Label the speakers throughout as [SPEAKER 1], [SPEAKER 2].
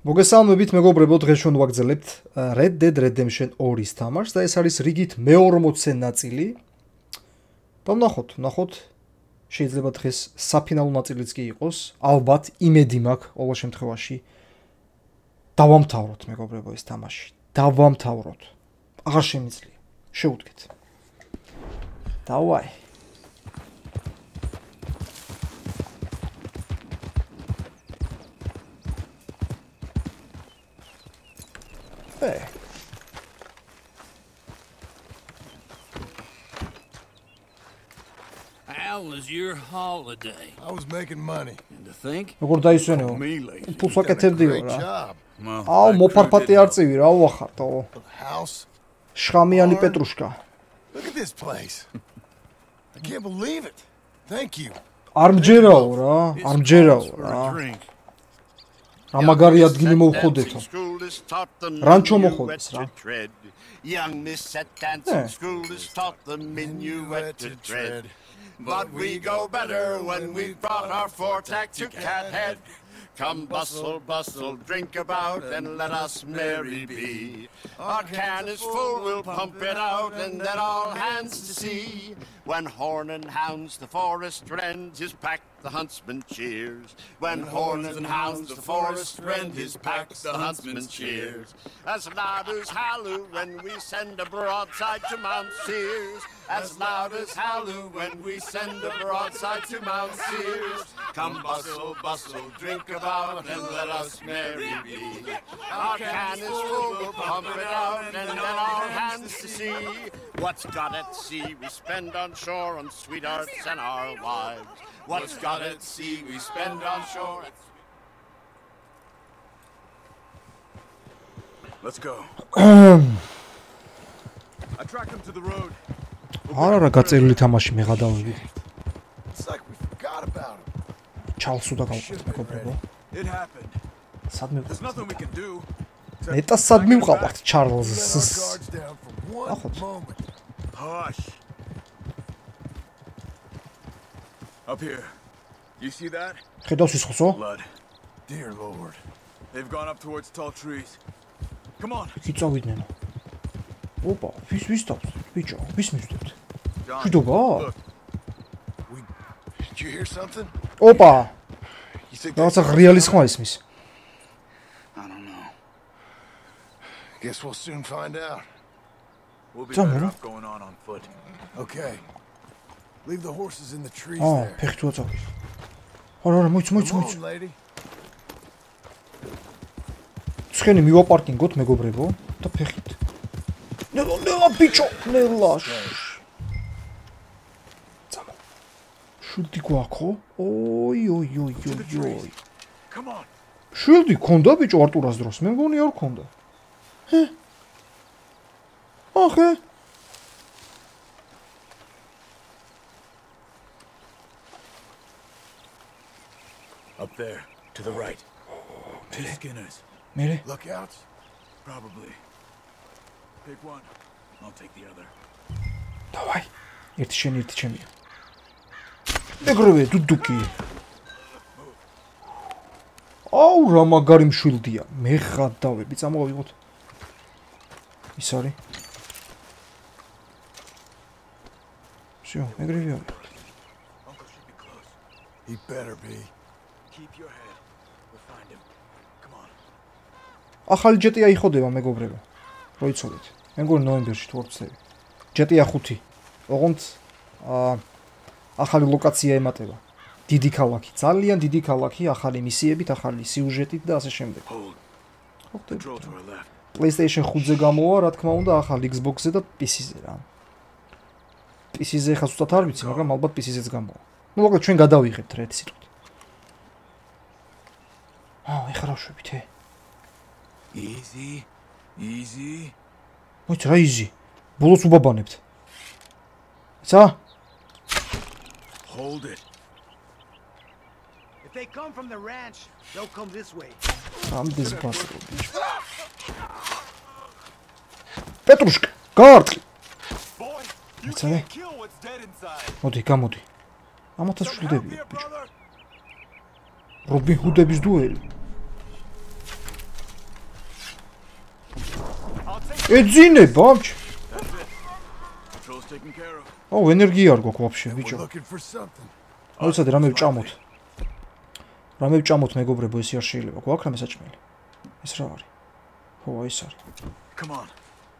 [SPEAKER 1] მოგესალმებით მეგობრებო, დღეს ჩვენ ვაგზელებთ Red Dead Redemption 2-ის თამაშს და ეს არის რიგით მე-40 ნაწილი. და ნახოთ, შეიძლება დღეს საფინალო ნაწილიც კი იყოს. ალბათ იმედი მაქვს ყოველ შემთხვევაში. დავამთავროთ მეგობრებო ეს თამაში. დავამთავროთ. აღარ შემიძლია. შეუდგეთ. დავაი. Hey.
[SPEAKER 2] How was your holiday?
[SPEAKER 3] I was making money.
[SPEAKER 2] And to think?
[SPEAKER 1] როგორ დაისვენეო? Ფულს ვაკეთებდიო რა. აუ, მოფარფატე არწივი რა უახარტო.
[SPEAKER 3] House.
[SPEAKER 1] შხამიანი პეტრუშკა.
[SPEAKER 3] Look at this place. I can't believe it. Thank you.
[SPEAKER 1] არ მჯერაო რა, არ მჯერაო რა.
[SPEAKER 2] a drink.
[SPEAKER 1] რა მაგარი ადგილი მოვხოდეთო.
[SPEAKER 4] რანჩო
[SPEAKER 1] მოხდეს რა.
[SPEAKER 4] Young Miss at
[SPEAKER 1] Yeah.
[SPEAKER 4] dancing school has taught the minuet to tread. But we go better when we've brought our foretack to Cathead. Come bustle, bustle, drink about and let us merry be. Our can is full, we'll pump it out and let all hands to see. When horn and hounds the forest rend, his pack the huntsman cheers. When horn and hounds the forest rend, his pack the huntsman cheers. As loud as halloo when we send a broadside to Mount Sears. As loud as halloo when we send a broadside to Mount Sears. Come bustle, bustle, drink about and let us merry be. Our can is full, we'll pump it out and let all hands to see. What's got at sea we spend on shore on sweethearts and our wives. What's got shot at sea we spend on shore.
[SPEAKER 5] Let's go. I track him to the road.
[SPEAKER 1] არა რა გაწერილი თამაში მე
[SPEAKER 3] გადავედი.
[SPEAKER 1] ჩალს უნდა გავყოთ მეგობრებო. სადმე ნეტა სადმე
[SPEAKER 3] მყავართ
[SPEAKER 1] ჩარლზს.
[SPEAKER 5] ახოთ. Up here. You see that?
[SPEAKER 1] ხედავს ისხოსო?
[SPEAKER 5] Blood.
[SPEAKER 3] Dear Lord.
[SPEAKER 5] They've gone up towards tall trees. Come on,
[SPEAKER 1] იწავიდნენ. ოპა, ვის ვის თავს? ბიჭო, ვის შვიდობა?
[SPEAKER 5] Look,
[SPEAKER 3] We Did you hear something?
[SPEAKER 1] ოპა, რაღაცა ღრიალის ხმა ისმის.
[SPEAKER 4] I don't know.
[SPEAKER 3] Guess we'll soon find out.
[SPEAKER 5] we'll be better off going on on foot.
[SPEAKER 3] Okay. Leave the horses in the trees
[SPEAKER 1] აა,
[SPEAKER 3] there.
[SPEAKER 1] თუ აწავ. არა, არა, მოიც, მოიც, მოიც. ცხენი მივაპარკინგოთ მეგობრებო და ფეხით. ნელა, ნელა ბიჭო, ნელა. წამო. შულდი გვაქო? ოი, ოი, ოი, ოი, ოი. Შულდი ქონდა ბიჭო არტურას დროს? მე მგონი არ ქონდა. ჰე? ახე?
[SPEAKER 5] there, to the right. Two skinners.
[SPEAKER 1] მე
[SPEAKER 3] Lookouts?
[SPEAKER 5] Probably. Pick one. I'll take the other.
[SPEAKER 1] დავაი. ერთი შენი, ერთი ჩემია. მეგრევე, დუდუკი. აუ, რა მაგარი მშვილდია. მე ხადავები, წამოვიღოთ. ის არის. всё, მეგრევე არის.
[SPEAKER 5] Uncle should be close.
[SPEAKER 3] He better be.
[SPEAKER 1] ახალი GTA იხოდება, მეგობრებო. მოიცოდეთ. მე მგონი ნოემბერში თუ ვცდები. GTA 5. ოღონდ აა ახალი ლოკაცია ემატება. დიდი ქალაქი, ძალიან დიდი ქალაქი, ახალი მისიებით, ახალი სიუჟეტით და ასე შემდეგ. PlayStation 5-ზე გამოვა, რა თქმა უნდა, ახალ Xbox-ზე და PC-ზე რა. PC-ზე ხა ზუსტად არ ვიცი, მაგრამ ალბათ PC-ზეც გამოვა. ну, მოკლედ ჩვენ გადავიღებთ რა ერთი სიტყვით. აა, ეხლა რა ვშვებით, ე?
[SPEAKER 5] Easy. Easy.
[SPEAKER 1] მოიცა რა იზი? ბოლოს უბაბანებთ. ცა?
[SPEAKER 5] Hold it.
[SPEAKER 6] If they come from the ranch, they'll come this way.
[SPEAKER 5] you
[SPEAKER 1] It's okay.
[SPEAKER 5] can't kill what's dead inside.
[SPEAKER 1] მოდი, გამოდი. ამათაც შვილდებია,
[SPEAKER 5] here,
[SPEAKER 1] ბიჭო. რობინ ჰუდების დუელი. ეძინე ბამჩ
[SPEAKER 5] Patrol's taken care of.
[SPEAKER 1] აუ ენერგია არ გვაქვს ვაფშე ბიჭო. აუცილებლად რამე ვჭამოთ რამე ვჭამოთ მეგობრებო ესე არ შეიძლება. გვაქვს რამე საჭმელი? ეს რა არის? ხო ეს არის.
[SPEAKER 5] Come on.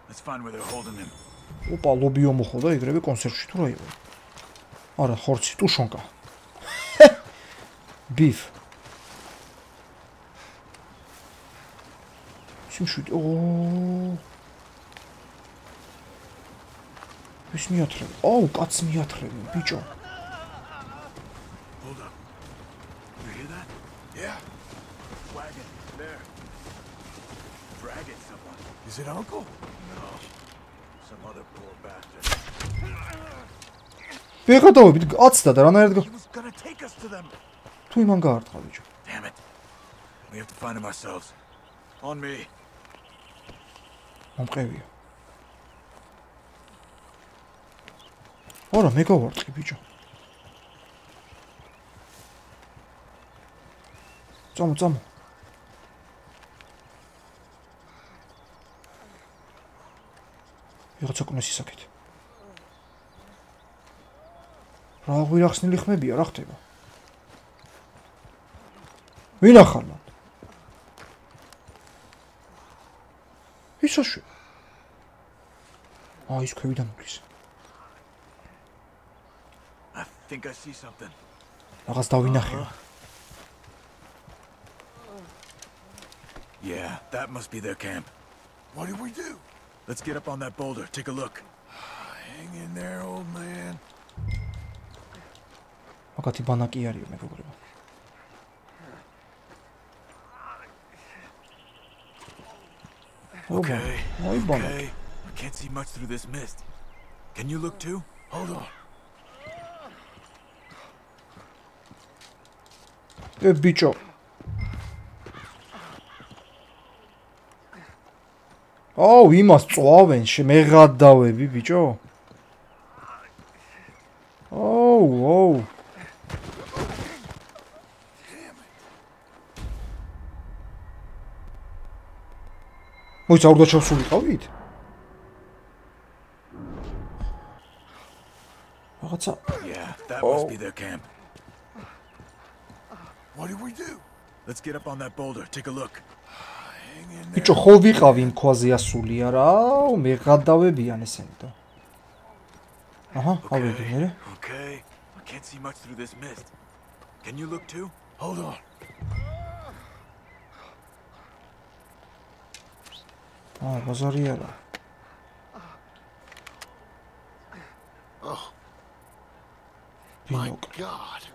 [SPEAKER 5] Let's find where they're holding him.
[SPEAKER 1] ოპა ლობიო მოხდა ეგრევე კონსერვში თუ რა იყო? არა ხორცი ტუშონკა ბიფ სიმშვიდე ო ის მიათრე აუ კაც მიათრე ბიჭო.
[SPEAKER 3] Is it Uncle?
[SPEAKER 5] Some other poor bastard.
[SPEAKER 1] ვეღადავებით კაცდა და რანაირად თუ იმან გაარტყა ბიჭო
[SPEAKER 5] Damn it. We have to find him ourselves. On me.
[SPEAKER 1] მომყევია არა მე გავარტყი ბიჭო. წამო წამო ვიღაცა კონეს ისაკეთ რა გვირახსნილი ხმებია რა ხდება? ვინ ახალ მან ისოში აი ის ქვევიდან მოგის
[SPEAKER 5] Think I see something.
[SPEAKER 1] راح استوي uh-huh.
[SPEAKER 5] Yeah, that must be their camp.
[SPEAKER 3] What do we do?
[SPEAKER 5] Let's get up on that boulder. Take a look.
[SPEAKER 3] Hang in there, old man.
[SPEAKER 5] Okay. Okay. I can't see much through this mist. Can you look too?
[SPEAKER 3] Hold on.
[SPEAKER 1] ბიჭო. აუ იმას წვავენ შემეღადავები ბიჭო. აუ აუ. მოიცა არ დაჩავსულიყავით რაღაცა
[SPEAKER 5] Yeah, that must be their camp.
[SPEAKER 3] What did we do?
[SPEAKER 5] Let's get up on that boulder. Take a look.
[SPEAKER 1] Ბიჭო ხო ვიყავი იმ ქვაზე ასული არა აუ მეღადავებიან ესენი და აჰა ავედი მე
[SPEAKER 5] Okay. I can't see much through this mist. Can you look too?
[SPEAKER 3] Hold on.
[SPEAKER 1] აა ბაზარი არა
[SPEAKER 3] My
[SPEAKER 1] ბინოკ
[SPEAKER 3] God.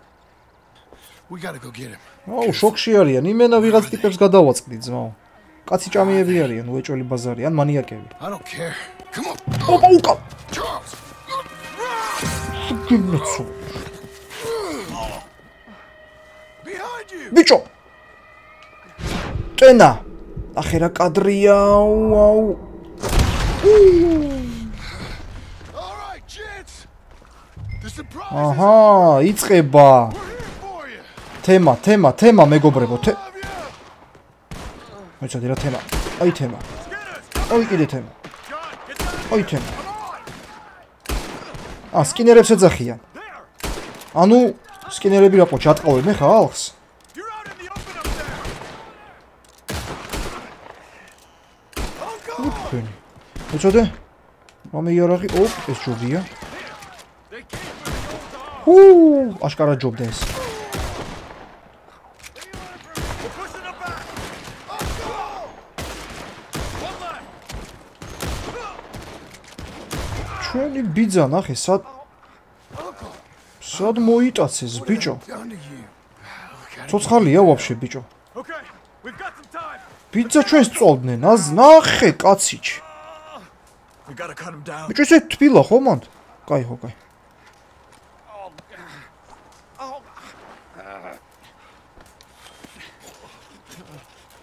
[SPEAKER 3] We gotta go get him.
[SPEAKER 1] აუ შოქში არიან. იმენა ვიღაც ტიპებს გადავაწყდი ძმაო. კაცი ჭამიები არიან უეჭველი ბაზარი ან მანიაკები
[SPEAKER 3] I don't care. Come on.
[SPEAKER 1] ოპა უკა! გიმოცო
[SPEAKER 3] Behind you.
[SPEAKER 1] ბიჭო! ტენა! ახე რა კადრია აუ აჰა იწება თემა თემა თემა მეგობრებო თე მოიცადე რა თემა. აი თემა. აი კიდე თემა. აი თემა. ა სკინერებს ეძახიან. ანუ სკინერები რა ყოჩ ატყავენ მე ხალხს? თქვენი მოიცადე რამე იარაღი ოპ ეს ჯობია. ჰუ აშკარა ჯობდა ეს ჩვენი ბიძა ნახე სად სად მოიტაცეს ბიჭო ცოცხალია ვაფშე ბიჭო ბიძა ჩვენს წოვდნენ აზ ნახე კაციჩ ბიჭო ესე თბილა ხო მანდ კაი ხო კაი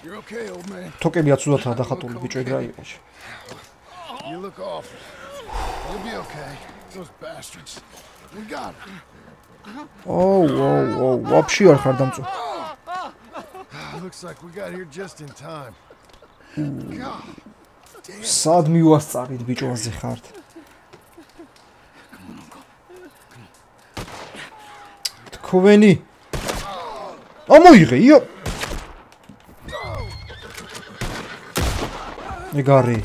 [SPEAKER 3] You're okay, old man.
[SPEAKER 1] თოკები აცუდათაა დახატული ბიჭო ეგ რა იყო შე
[SPEAKER 3] You look awful. You'll be okay. Those bastards. We got him.
[SPEAKER 1] ოუ ოუ ოუ ვაფშე არ ხარ დამწო
[SPEAKER 3] Looks like we got here just in time. God.
[SPEAKER 1] სად მივასწარით ბიჭოაზე ხართ? თქვენი ამოიღე, იო. ეგარი.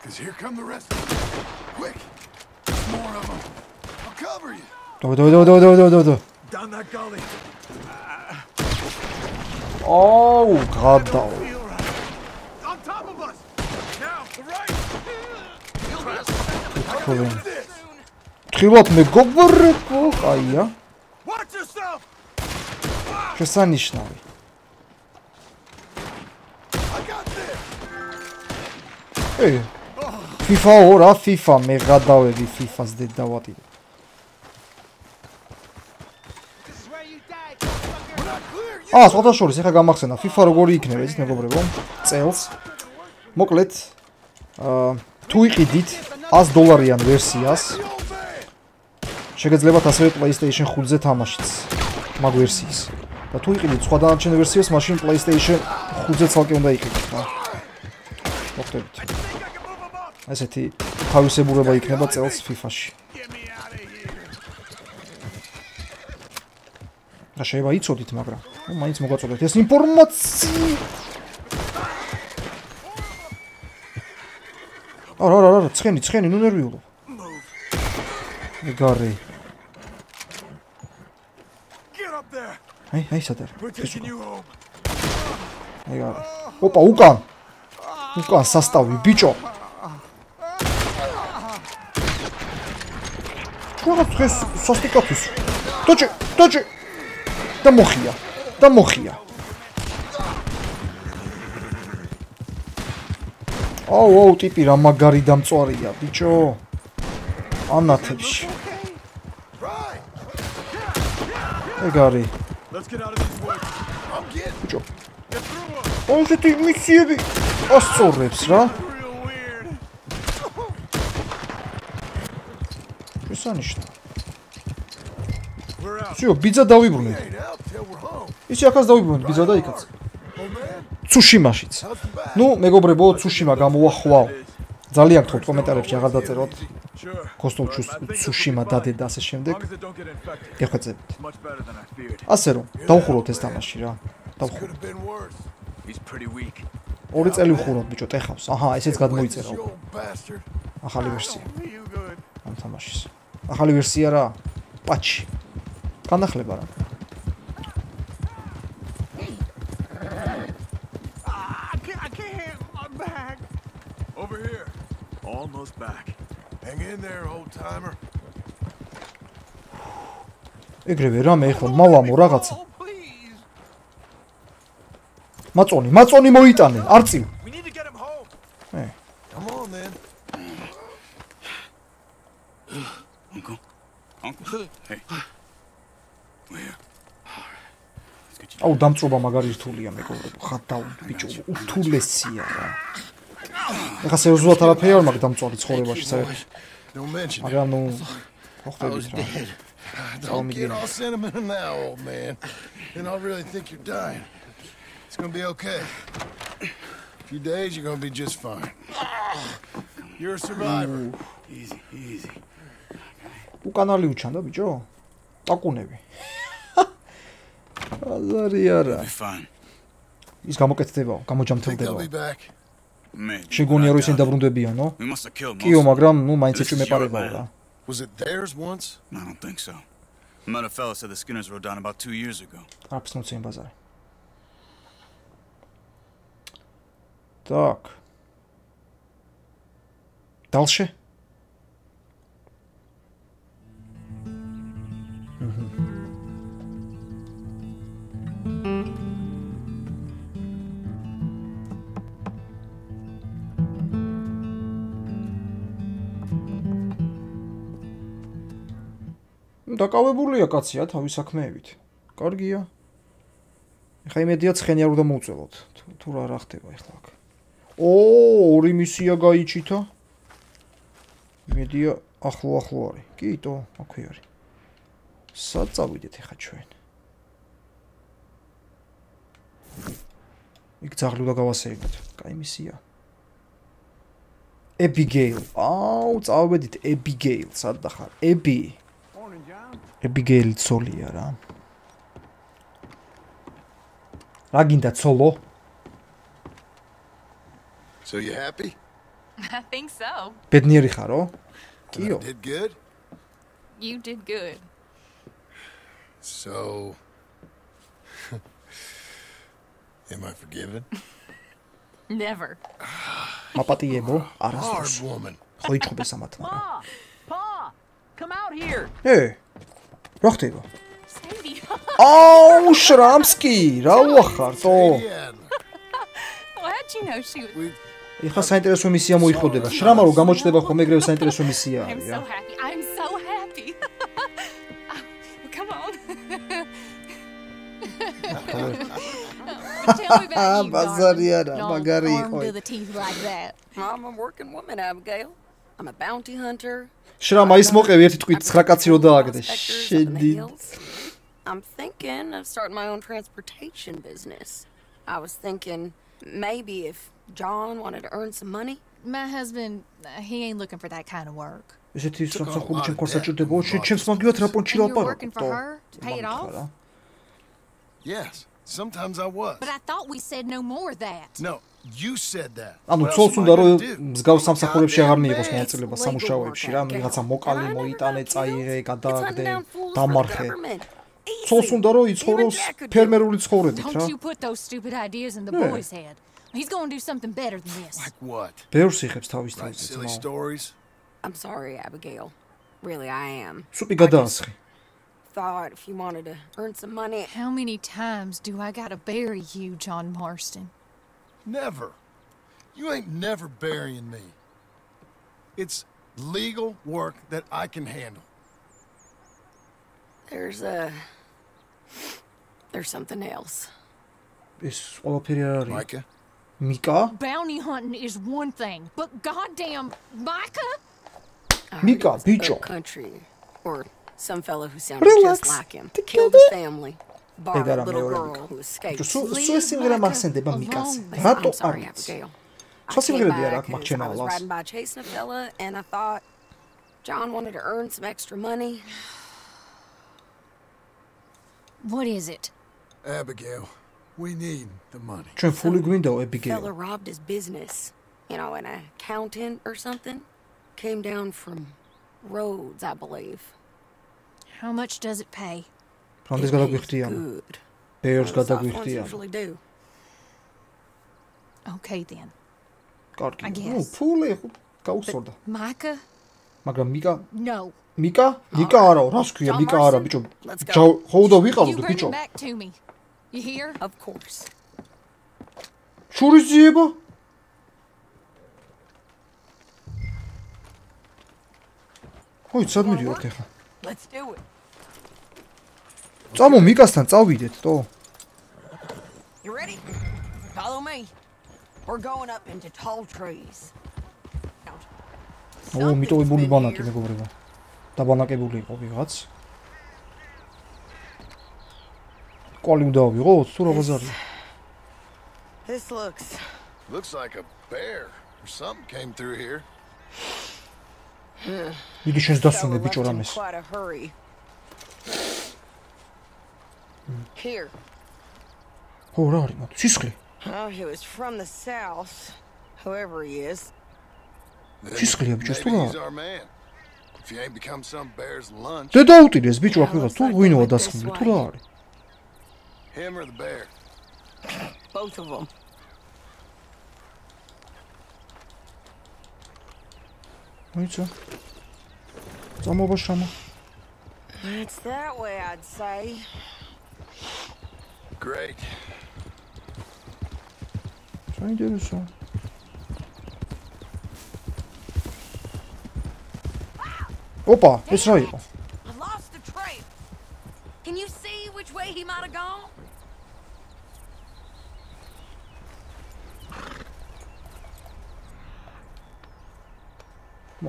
[SPEAKER 3] Because here come the rest of them. Quick! More of them. I'll
[SPEAKER 1] დო დო დო დო დო დო დო. Აუ, გადაო. Თქვენ. თხილად მეგობრებო, აია. Შესანიშნავი. Ე FIFA ორა FIFA მე გადავედი FIFA-ს დედ დავატირე.
[SPEAKER 6] This is where you died, motherfucker!
[SPEAKER 3] We're not clear yet.
[SPEAKER 1] აა, სხვათა შორის ეხა გამახსენა FIFA როგორი იქნება იცით მეგობრებო? წელს. მოკლედ აა თუ იყიდით 100 დოლარიან ვერსიას, შეგეძლებათ ასევე PlayStation 5-ზე თამაშიც მაგ ვერსიის. და თუ იყიდით სხვა დანარჩენ ვერსიას, მაშინ PlayStation 5-ზე ცალკე უნდა იყიდეთ, რა. მოხდებით. ესეთი თავისებურება იქნება წელს FIFA-ში. Და შეიძლება იცოდით, მაგრამ მაინც მოგაწოდეთ ეს ინფორმაცია. არა, არა, არა, ცხენი, ცხენი, ნუ ნერვიულო.
[SPEAKER 5] there.
[SPEAKER 1] აი, აი სად არის?
[SPEAKER 5] We're taking you home.
[SPEAKER 1] ეგარი. ოპა, უკან. უკან სასტავი, ბიჭო. რა დღეს სასტიკათვის. დოჭი, დოჭი. და მოხია. და მოხია. აუ, აუ, ტიპი რა მაგარი დამწვარია, ბიჭო. ანათებში.
[SPEAKER 3] Right.
[SPEAKER 1] ეგარი.
[SPEAKER 5] Let's get out of these woods.
[SPEAKER 3] I'm getting
[SPEAKER 1] ბიჭო.
[SPEAKER 5] Get through them.
[SPEAKER 1] აი ესეთი მისიები ასწორებს რა.
[SPEAKER 5] Real weird.
[SPEAKER 1] შესანიშნა.
[SPEAKER 5] We're out.
[SPEAKER 1] всё, ბიძა დავიბრუნეთ. ისი ახაც დავიბრუნეთ ბიძა და იქაც. Ცუშიმაშიც. ნუ, მეგობრებო, ცუშიმა გამოახვალ. ძალიან გთხოვთ კომენტარებში აღარ დაწეროთ.
[SPEAKER 5] Sure.
[SPEAKER 1] კოსტოვ ცუშიმა დადე და ასე შემდეგ.
[SPEAKER 5] Feared.
[SPEAKER 1] ასე რომ, დავხუროთ ეს თამაში რა. Დავხუროთ. ორი წელი ვხუროთ ბიჭო, ტეხავს. აჰა, ესეც გადმოიწერა ახალი ვერსია ამ თამაშის. ახალი ვერსია რა? პაჩი. განახლება რა.
[SPEAKER 6] Ah, I can't, I can't! I'm back!
[SPEAKER 5] Over here. almost back.
[SPEAKER 3] Hang in there, old timer.
[SPEAKER 1] ეგრევე რამე ეხლა მალამო რაღაცა.
[SPEAKER 6] Oh,
[SPEAKER 1] მაწონი, მაწონი მოიტანე,
[SPEAKER 5] არ წივ. ე.
[SPEAKER 3] Come on then.
[SPEAKER 4] Uncle. Uncle. Hey. Where?
[SPEAKER 1] აუ დამწობა მაგარი რთულია მეგობრებო, ხა დაუ ბიჭო, უთულესია რა. ეხა სერიოზულად არაფერი არ მაგ დამწვარი ცხოვრებაში საერთოდ. მაგრამ ნუ მოხდებით რა.
[SPEAKER 3] Don't get all sentimental now, old man. And I really think you're dying. It's gonna be okay. A few days, you're gonna be just fine. You're a survivor.
[SPEAKER 4] Easy, easy.
[SPEAKER 1] უკანალი უჩანდა ბიჭო? ტაკუნები. აზარი არა. ის
[SPEAKER 4] გამოკეთდებაო, გამოჯამთელდებაო.
[SPEAKER 1] Chegou
[SPEAKER 4] un sem dar um
[SPEAKER 1] dă
[SPEAKER 4] vreun
[SPEAKER 1] debiu, nu? Că
[SPEAKER 4] eu
[SPEAKER 1] mă
[SPEAKER 4] gram, nu
[SPEAKER 1] mai
[SPEAKER 4] înțeleg
[SPEAKER 1] ce
[SPEAKER 3] mi-e pare rău, once?
[SPEAKER 4] I don't think so. Another fellow said the Skinners wrote about two years ago.
[SPEAKER 1] Apps nu ți-o დაკავებულია კაცია თავის საქმეებით. კარგია. ეხა იმედია ცხენი არ უნდა მოუწელოთ. თუ თუ რა რა ხდება ეხლა აქ. ო, ორი მისია გაიჩითა. იმედია ახლო ახლო არის. კიტო, აქვე არის. სად წავიდეთ ეხა ჩვენ? იქ ძაღლი უნდა გავასეირნოთ. კაი მისია. ებიგეილ. აუ, წავედით ებიგეილ, სად და ხარ? ები. Ებიგეილი ცოლია რა. რა გინდა ცოლო?
[SPEAKER 3] So you happy?
[SPEAKER 7] I think so.
[SPEAKER 1] ბედნიერი ხარო? კიო.
[SPEAKER 3] Did good.
[SPEAKER 7] You did good.
[SPEAKER 3] So, am I forgiven?
[SPEAKER 7] Never.
[SPEAKER 1] მაპატიებო,
[SPEAKER 3] Hard
[SPEAKER 1] არასდროს.
[SPEAKER 3] woman.
[SPEAKER 1] ხო იჭხობეს ამათ მაგრამ.
[SPEAKER 6] Pa! Pa! Come out here!
[SPEAKER 1] ე. რა ხდება? Აუ, შრამსკი, რა უახარტო? Ეხლა საინტერესო მისია მოიხოდება. შრამა რო გამოჩნდება ხომ ეგრევე საინტერესო მისია არის რა.
[SPEAKER 7] happy. I'm so happy. well, come on. Tell me about you,
[SPEAKER 1] ბაზარია რა,
[SPEAKER 7] darling.
[SPEAKER 1] მაგარი იყო.
[SPEAKER 8] that.
[SPEAKER 9] I'm a working woman, Abigail. I'm a bounty hunter.
[SPEAKER 1] შრამა ის მოყევი ერთი თქვით 9 კაცი რო დააგდე.
[SPEAKER 9] Prospectors up in the
[SPEAKER 1] შედი.
[SPEAKER 9] hills. I'm thinking of starting my own transportation business. I was thinking maybe if John wanted to earn some money.
[SPEAKER 8] My husband, uh, he ain't looking for that kind of work.
[SPEAKER 1] ესეთი სამსახური ჩემ ქორს საჭირდება. ო, შენ ჩემს მაგიოთ რა პონჩი
[SPEAKER 8] And you're working
[SPEAKER 1] ლაპარაკო.
[SPEAKER 8] for her to pay it off?
[SPEAKER 3] yes, Sometimes I was.
[SPEAKER 8] But I thought we said no more of that.
[SPEAKER 3] No, you said that.
[SPEAKER 1] ანუ ცოლს უნდა რომ მსგავს სამსახურებში აღარ მიიღოს მონაწილეობა სამუშაოებში რა,
[SPEAKER 9] Abigail.
[SPEAKER 1] მოკალი
[SPEAKER 9] And I never
[SPEAKER 1] მოიტანე, წაიღე, გადააგდე, დამარხე. ცოლს უნდა რომ იცხოვროს ფერმერული ცხოვრებით რა.
[SPEAKER 8] Don't you put those stupid ideas in the boy's head. He's going to do something better than this.
[SPEAKER 3] Like what?
[SPEAKER 1] ბევრს იხებს თავის თავზე?
[SPEAKER 9] I'm sorry, Abigail. Really, I am.
[SPEAKER 1] სუპი გადაასხი.
[SPEAKER 9] thought if you wanted to earn some money.
[SPEAKER 8] How many times do I gotta bury you, John Marston?
[SPEAKER 3] Never. You ain't never burying me. It's legal work that I can handle.
[SPEAKER 9] There's a... There's something else.
[SPEAKER 1] It's all period.
[SPEAKER 3] Micah?
[SPEAKER 1] Mika?
[SPEAKER 8] Bounty hunting is one thing, but goddamn, Micah?
[SPEAKER 1] Mika, bicho.
[SPEAKER 9] Country, or some fellow who sounded
[SPEAKER 1] Relax.
[SPEAKER 9] just like him,
[SPEAKER 1] Together.
[SPEAKER 9] killed his family, borrowed
[SPEAKER 1] Ეგარა
[SPEAKER 9] a little
[SPEAKER 1] მეორე
[SPEAKER 9] girl
[SPEAKER 1] მიკა.
[SPEAKER 9] who escaped.
[SPEAKER 1] ჯო სულ
[SPEAKER 8] Leave
[SPEAKER 1] სულ ეს სიმღერა
[SPEAKER 8] Micah
[SPEAKER 1] მახსენდება მიკას.
[SPEAKER 8] alone.
[SPEAKER 9] Listen,
[SPEAKER 1] რატო
[SPEAKER 9] I'm sorry,
[SPEAKER 1] არის?
[SPEAKER 9] Abigail. I
[SPEAKER 1] სხვა
[SPEAKER 9] came
[SPEAKER 1] სიმღერებია რა
[SPEAKER 9] back
[SPEAKER 1] აქ
[SPEAKER 9] 'cause I
[SPEAKER 1] მაგჩენა
[SPEAKER 9] was
[SPEAKER 1] ლას.
[SPEAKER 9] riding by chasing a fella, and I thought John wanted to earn some extra money.
[SPEAKER 8] What is it?
[SPEAKER 3] Abigail, we need the money.
[SPEAKER 1] ჩვენ ფული გვინდაო
[SPEAKER 9] Fella
[SPEAKER 1] ებიგეილ.
[SPEAKER 9] robbed his business. You know, an accountant or something. Came down from Rhodes, I believe.
[SPEAKER 8] How much does it pay?
[SPEAKER 1] რამდენს გადაგვიხდიან? ბევრს
[SPEAKER 9] ones
[SPEAKER 1] გადაგვიხდიან.
[SPEAKER 9] usually do.
[SPEAKER 8] Okay then.
[SPEAKER 1] კარგი. Ნუ
[SPEAKER 8] guess.
[SPEAKER 1] ფული ხო გაუსწორდა.
[SPEAKER 8] Micah?
[SPEAKER 1] მაგრამ მიკა
[SPEAKER 8] No.
[SPEAKER 1] მიკა? მიკა არაო, რას ქვია?
[SPEAKER 9] John
[SPEAKER 1] მიკა არა, ბიჭო. Ხო და
[SPEAKER 8] You
[SPEAKER 1] ვიყავდე,
[SPEAKER 8] bring
[SPEAKER 1] ბიჭო.
[SPEAKER 8] You hear?
[SPEAKER 9] Of course.
[SPEAKER 1] შურიზიება? ой, სად მივიდეთ ახლა?
[SPEAKER 9] Let's do it.
[SPEAKER 1] წამო მიკასთან წავიდეთ, თო?
[SPEAKER 9] You ready? Follow me. We're going up into tall trees.
[SPEAKER 1] ო, მიტოვებული ბანაკი მეგობრებო. დაბანაკებული იყო ვიღაც. კვალი უნდა ავიღოთ თუ რაღაც არის?
[SPEAKER 9] This looks
[SPEAKER 3] Looks like a bear or something came through here.
[SPEAKER 1] იგი შენს დასუნე ბიჭო რამეს.
[SPEAKER 9] Here.
[SPEAKER 1] ო, რა არის მათ? სისხლი.
[SPEAKER 9] Oh, he was from the south. Whoever he is.
[SPEAKER 1] Სისხლია ბიჭო, თუ რა?
[SPEAKER 3] he's our man. If he ain't become some bear's lunch,
[SPEAKER 1] დედა უტირეს ბიჭო აქ ვიღაც თუ ღვინოა დასხმული თუ რა არის?
[SPEAKER 3] him or the bear.
[SPEAKER 9] Both of them.
[SPEAKER 1] მოიცა. წამოვა შამა.
[SPEAKER 9] It's that way, I'd say.
[SPEAKER 3] great.
[SPEAKER 1] Try and do this shot. Opa, it's right.
[SPEAKER 9] I lost the trail. Can you see which way he might have gone?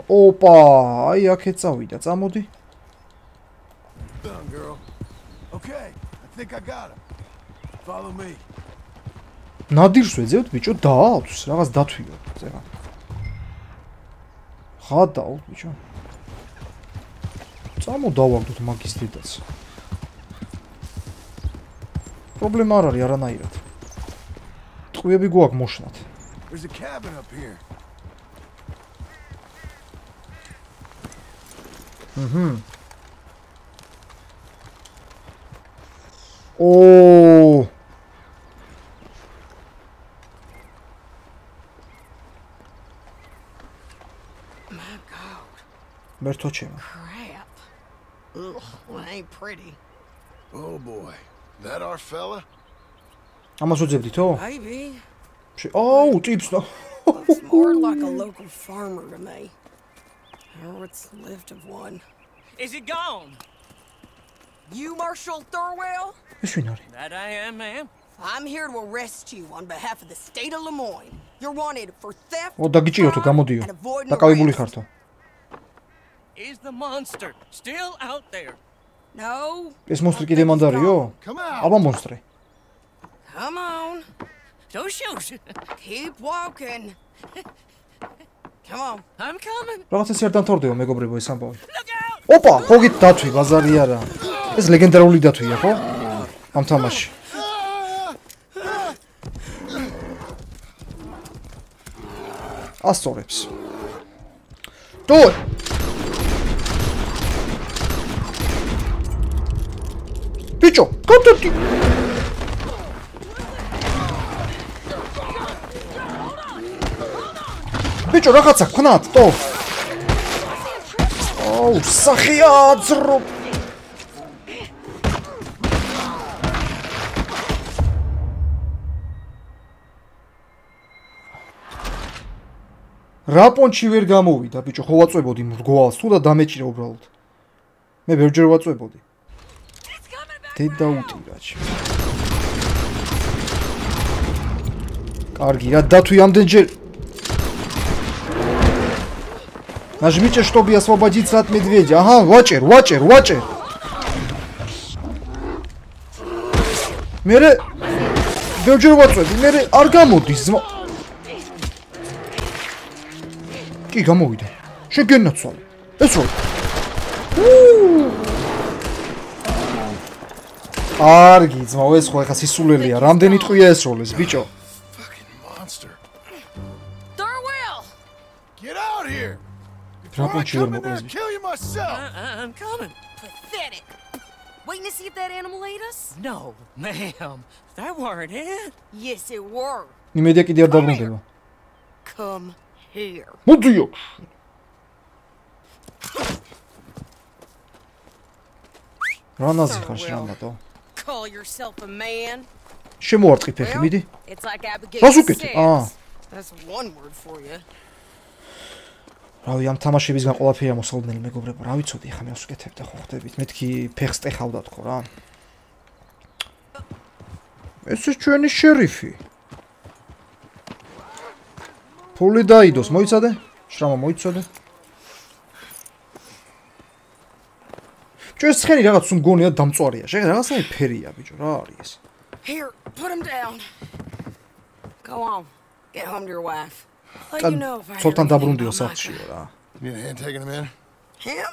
[SPEAKER 1] Opa, jak je celý, that's amody.
[SPEAKER 3] Done, girl. Okay, I think I got him. Follow me.
[SPEAKER 1] ნადირს ვეძებთ ბიჭო, დააქვს, რაღაც დათვიო, წერა. ღადაო ბიჭო წამო დავაგდოთ მაგის დედაც პრობლემა არ არის არანაირად ტყვიები გვაქვს მოშნათ
[SPEAKER 3] There's a cabin up here.
[SPEAKER 1] აჰა Oh.
[SPEAKER 9] My God.
[SPEAKER 1] Better touch him.
[SPEAKER 9] Crap. Ugh, well, ain't pretty.
[SPEAKER 3] Oh boy. That our fella?
[SPEAKER 1] A ma
[SPEAKER 9] sudzeb
[SPEAKER 1] ti to? Maybe. Oh, deep no.
[SPEAKER 9] Looks more like a local farmer to me. Or what's left of one.
[SPEAKER 10] Is it gone?
[SPEAKER 9] You Marshal Thurwell?
[SPEAKER 1] Yes, we know
[SPEAKER 10] That I am, ma'am.
[SPEAKER 9] I'm here to arrest you on behalf of the state of Lemoyne. You're wanted for theft, О, да
[SPEAKER 1] ги
[SPEAKER 9] чиото,
[SPEAKER 1] камо
[SPEAKER 10] Is the monster still out there?
[SPEAKER 9] No.
[SPEAKER 1] Es monstru ki demandar yo.
[SPEAKER 3] Come
[SPEAKER 1] on.
[SPEAKER 9] Come on.
[SPEAKER 10] Don't shoot.
[SPEAKER 9] Keep walking. Come on.
[SPEAKER 10] I'm coming.
[SPEAKER 1] რაღაცა სერ დამთავრდება მეგობრებო ეს ამბავი. ოპა, ხოგით დათვი ბაზარი არა. ეს ლეგენდარული დათვია, ხო? ამ თამაში. ასწორებს. დო! ბიჭო, კონტენტი. ბიჭო, რაღაცა ქნათ, ტო. აუ, სახია ძრო. რა პონჩი ვერ გამოვიდა, ბიჭო, ხო ვაწვებოდი მრგვალს, თუ და დამეჭირა უბრალოდ. მე ვერჯერ ვაწვებოდი. დედა უტირაჩი. კარგი, რა დათვი ამდენჯერ Нажмите, чтобы освободиться от медведя. Ага, вачер, вачер, вачер. მერე ბევრჯერ ვაწვევი, მერე არ გამოდის ძმა. კი გამოვიდა. შეგენაცვალე. ეს რო. კარგი ძმა, ეს ხო ეხა სისულელია. რამდენი ტყვია ეს როლეს, ბიჭო?
[SPEAKER 3] You myself.
[SPEAKER 10] I- I'm coming.
[SPEAKER 9] Pathetic. Waiting to see if that animal ate us?
[SPEAKER 10] No, ma'am. That weren't it.
[SPEAKER 9] Yes, it were.
[SPEAKER 1] იმედია კიდე არ დაბრუნდება.
[SPEAKER 9] Come here.
[SPEAKER 1] მოდიო. რა ნაზი ხარ შრამატო?
[SPEAKER 9] Call yourself a man?
[SPEAKER 1] შემოარტყი ფეხი,
[SPEAKER 9] Well,
[SPEAKER 1] მიდი.
[SPEAKER 9] It's like Abigail
[SPEAKER 1] რას უკეთ? აა.
[SPEAKER 9] says. That's one word for you.
[SPEAKER 1] რავი, ამ თამაშებისგან ყველაფერი ამოსალდნელი მეგობრებო, რა ვიცოდი, ხა მე უსკეთებდა ხო ხდებით. მეთქი ფეხს ტეხავდათ ხო რა. ეს ის ჩვენი შერიფი. ფული დაიდოს, მოიცადე? შრამა მოიცადე? ჩვენ ცხენი რაღაც სულ მგონია დამწვარია. შეგ რაღაცა ფერია, ბიჭო, რა არის ეს?
[SPEAKER 9] Here, put him down. Go on. Get home to your wife. Anything
[SPEAKER 1] დაბრუნდიო სახლშიო რა.
[SPEAKER 3] Need a hand taking him in?
[SPEAKER 9] Him?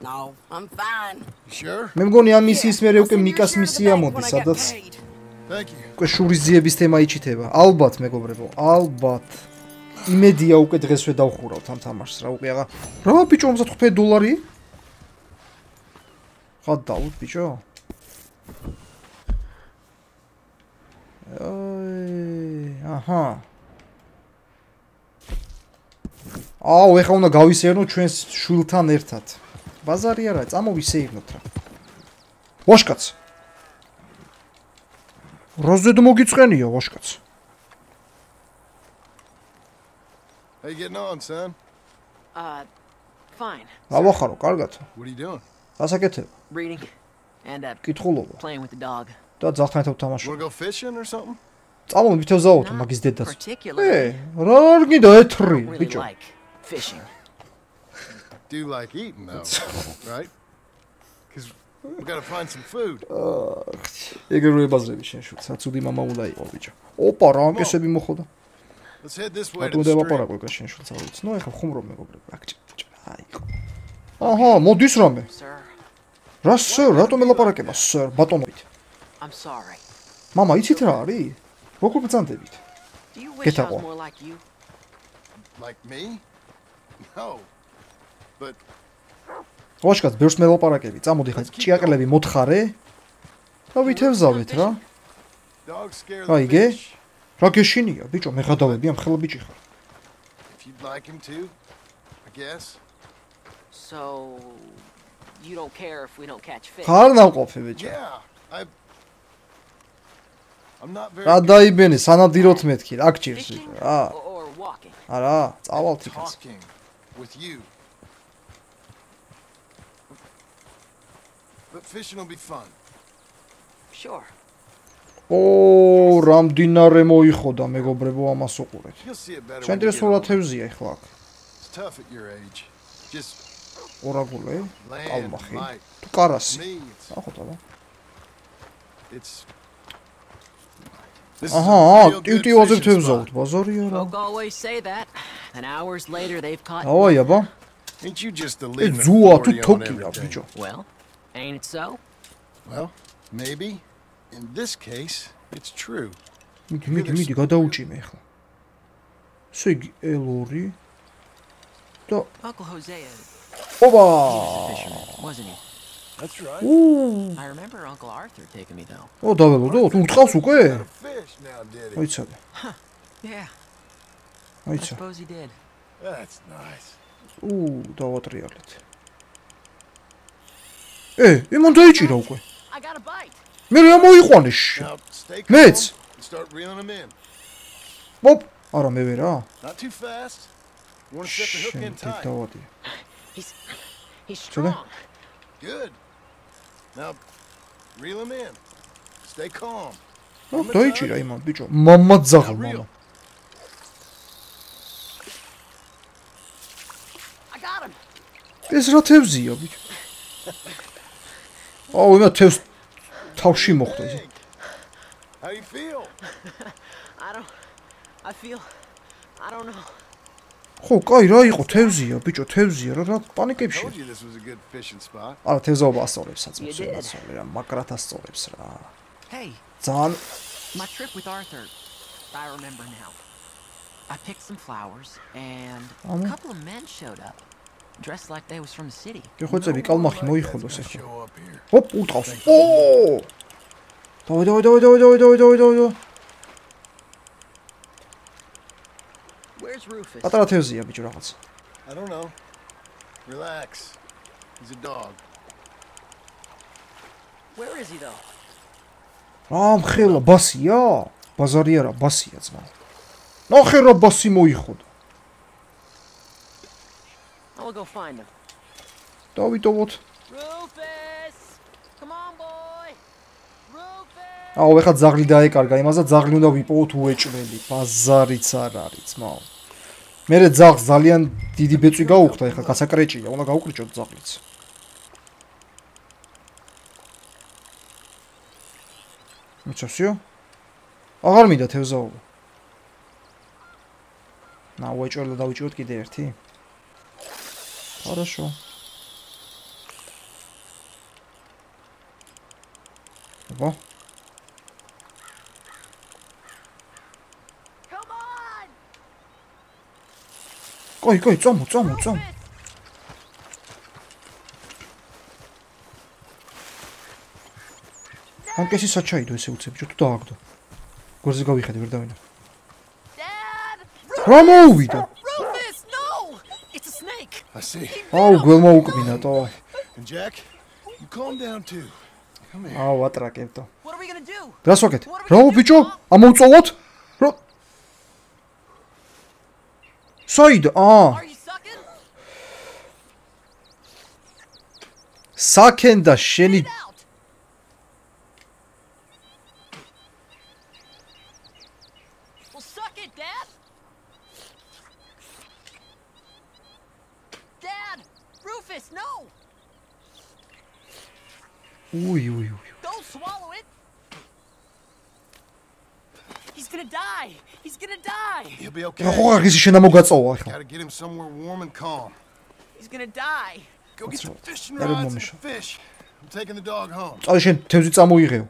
[SPEAKER 9] No, I'm fine.
[SPEAKER 3] Sure?
[SPEAKER 1] მე მგონი ამ მისიის მერე უკვე მიკას მისია მოდის, სადაც უკვე შურიზიების თემა იჩითება. ალბათ მეგობრებო, ალბათ. იმედია უკვე დღესვე დავხურავთ ამ თამაშს, რა უკვე აღა. რა ბიჭო, 55 დოლარი? ხა დავუთ ბიჭო. აი, აჰა. აუ, ეხლა უნდა გავისეირნო ჩვენს შვილთან ერთად. ბაზარი არა, წამოვისეირნოთ რა. ვაშკაც. როზედ მოგიწყენია ვაშკაც.
[SPEAKER 3] You getting on, son?
[SPEAKER 11] Uh, fine.
[SPEAKER 1] ავახარო, კარგად.
[SPEAKER 3] What are you doing?
[SPEAKER 1] გასაკეთებ.
[SPEAKER 11] Reading and uh,
[SPEAKER 1] კითხულობა
[SPEAKER 11] playing with the dog.
[SPEAKER 1] და
[SPEAKER 3] You
[SPEAKER 1] თამაშობ.
[SPEAKER 3] wanna go fishing or something?
[SPEAKER 1] წამო მითევზაოთო მაგის დედას. ე, რა არ გინდა ეთრი, ბიჭო.
[SPEAKER 11] like fishing.
[SPEAKER 3] Do you like eating though, right? Because we gotta find some food.
[SPEAKER 1] ეგრე ებაზრები შენ შუთ, საცუდი мама უნდა იყო ბიჭო. ოპა, რა ამკესები მოხდა.
[SPEAKER 3] Let's head this way to
[SPEAKER 1] რატომ
[SPEAKER 3] the stream.
[SPEAKER 1] დელაპარაკო ეგ შენშვილს არ ვიცი. ნუ ეხლა ხუმრო მეგობრებო, აქ ჭ აიკო. აჰა, მოდის რამე.
[SPEAKER 11] Sir,
[SPEAKER 1] რა სერ, რატომ ელაპარაკება სერ ბატონობით?
[SPEAKER 11] I'm sorry.
[SPEAKER 1] мама, იცით რა არის? როგორ ბრძანდებით?
[SPEAKER 11] Do you wish I
[SPEAKER 1] Get
[SPEAKER 11] was
[SPEAKER 1] up.
[SPEAKER 11] more like you?
[SPEAKER 3] Like me?
[SPEAKER 1] Ვაშკაც ბევრს მელაპარაკები. წამოდი ხა ჭიაყელები მოთხარე. და ვითევზავეთ რა.
[SPEAKER 3] dogs scare
[SPEAKER 1] აი,
[SPEAKER 3] the
[SPEAKER 1] იგე?
[SPEAKER 3] fish.
[SPEAKER 1] რა გეშინია, ბიჭო, მე გადავები ამ ხელა ბიჭი ხარ.
[SPEAKER 3] If you'd like him to, I guess.
[SPEAKER 11] So, you don't care if we don't catch fish?
[SPEAKER 1] ხარ ნავყოფი ბიჭო.
[SPEAKER 3] Yeah, I. I'm not very.
[SPEAKER 1] დაიბენი სანადიროთ მეთქი, რა.
[SPEAKER 11] or walking?
[SPEAKER 1] არა, წავალთ იქაც.
[SPEAKER 3] With you. But fishing will be fun.
[SPEAKER 11] Sure.
[SPEAKER 1] ო, რამდინარე მოიხოდა მეგობრებო ამას უყურეთ.
[SPEAKER 3] You'll see it better. when you get
[SPEAKER 1] საინტერესო
[SPEAKER 3] older.
[SPEAKER 1] თევზია ახლა აქ.
[SPEAKER 3] It's tough at your age. Just
[SPEAKER 1] ორაგულე, კალმახი. თუ კარასი. Ნახოთ აბა.
[SPEAKER 3] it's.
[SPEAKER 11] And hours later, they've caught.
[SPEAKER 1] ავაი აბა.
[SPEAKER 3] Ain't you just the
[SPEAKER 1] ე
[SPEAKER 3] leading
[SPEAKER 1] ძუა თუ თოკია ბიჭო.
[SPEAKER 11] Well, ain't it so?
[SPEAKER 3] Well, maybe. In this case, it's true.
[SPEAKER 1] მიდი, მიდი, მიდი, გადაუჭიმე ახლა. ესე იგი L2 და
[SPEAKER 11] Uncle Hosea
[SPEAKER 1] ოპა!
[SPEAKER 3] That's right.
[SPEAKER 1] უ,
[SPEAKER 11] I remember Uncle Arthur taking me though.
[SPEAKER 1] ო დაველოდო, თუ ურტყავს უკვე? Აიცადე,
[SPEAKER 11] Yeah, I
[SPEAKER 1] აიცა.
[SPEAKER 11] suppose he did.
[SPEAKER 3] That's nice.
[SPEAKER 1] უ, დავატრიალეთ. ე, იმან დაიჭირა უკვე. Მე რა მოიყვანე
[SPEAKER 3] them in.
[SPEAKER 1] მოპ, არა მე ვერა.
[SPEAKER 3] Not too fast. Want to set the hook in
[SPEAKER 1] შენ
[SPEAKER 3] tight.
[SPEAKER 11] He's he's strong.
[SPEAKER 3] Good. Now reel them in. Stay calm.
[SPEAKER 1] ო, დაიჭირა იმან ბიჭო. მამა ძაღლ, მამა.
[SPEAKER 8] I got him.
[SPEAKER 1] ეს რა თევზია ბიჭო? აუ, იმა თევზ თავში მოხდა ეს.
[SPEAKER 3] How you feel?
[SPEAKER 11] I don't. I feel. I don't know.
[SPEAKER 1] ხო, კაი რა იყო, თევზია, ბიჭო, თევზია რა, რა პანიკებში. არა, თევზაობა ასწორებს
[SPEAKER 11] საწყობს,
[SPEAKER 1] ასწორებს რა, მაგრად ასწორებს რა. ძალიან
[SPEAKER 11] My trip with Arthur. I remember now. I picked some flowers and a couple of men showed up. dressed like they was from the city.
[SPEAKER 1] გეხოცები კალმახი
[SPEAKER 3] მოიხოლოს
[SPEAKER 1] ახლა. ოპ, უტყავს. ო! დავი, დავი, დავი, დავი, დავი, დავი, დავი, დავი.
[SPEAKER 11] Where's Rufus?
[SPEAKER 1] პატარა თევზია ბიჭო რაღაც.
[SPEAKER 3] I don't know. Relax. He's a dog.
[SPEAKER 11] Where is he though?
[SPEAKER 1] რა მხელა ბასია? ბაზარი არა, ბასია ძმა. ნახე რა ბასი მოიხოდა.
[SPEAKER 11] I will go find him.
[SPEAKER 1] დავიტოვოთ.
[SPEAKER 8] Rufus! Come on, boy! Rufus!
[SPEAKER 1] აუ, ეხა ძაღლი დაეკარგა, იმასა ძაღლი უნდა ვიპოვოთ უეჭველი. ბაზარიც არ არის ძმაო. მერე ძაღლს ძალიან დიდი ბეწვი გაუხდა, ეხა გასაკრეჭია, უნდა გაუკრიჭოთ ძაღლიც. მიცოსიო? აღარ მინდა თევზაობა. на უეჭველი დავიჭიროთ კიდე ერთი. хорошо. აბა, კაი, კაი, წამო, წამო, წამო. ანკესი საჩაიდო ესე უცებ, ჯო თუ დააგდო. გორზე გავიხედე, ვერ დავინე.
[SPEAKER 8] Dad!
[SPEAKER 1] რა მოუვიდა?
[SPEAKER 3] I see.
[SPEAKER 1] აუ, გველმა უკმინა ტო.
[SPEAKER 3] And Jack, you calm down too. Come here.
[SPEAKER 1] აუ, ატრაკებდო.
[SPEAKER 8] What are we gonna do?
[SPEAKER 1] რას ვაკეთე? რაო ბიჭო? ამოვწოვოთ? რა? საიდ? აა,
[SPEAKER 8] Are you sucking?
[SPEAKER 1] საკენ და შენი
[SPEAKER 8] Get out! Well, suck it, Dad! Dad! Rufus, no!
[SPEAKER 1] უი, უი, უი.
[SPEAKER 8] Don't swallow it!
[SPEAKER 10] He's gonna die. He's gonna die.
[SPEAKER 3] He'll be okay.
[SPEAKER 1] რა ხო აღისი შენ ამოგაწოვა ახლა
[SPEAKER 3] Gotta get him somewhere warm and calm.
[SPEAKER 10] He's gonna die.
[SPEAKER 3] Go get some fishing
[SPEAKER 1] That is
[SPEAKER 3] rods and
[SPEAKER 1] Momisha.
[SPEAKER 3] a the dog home.
[SPEAKER 1] წავი შენ თევზი წამოიღეო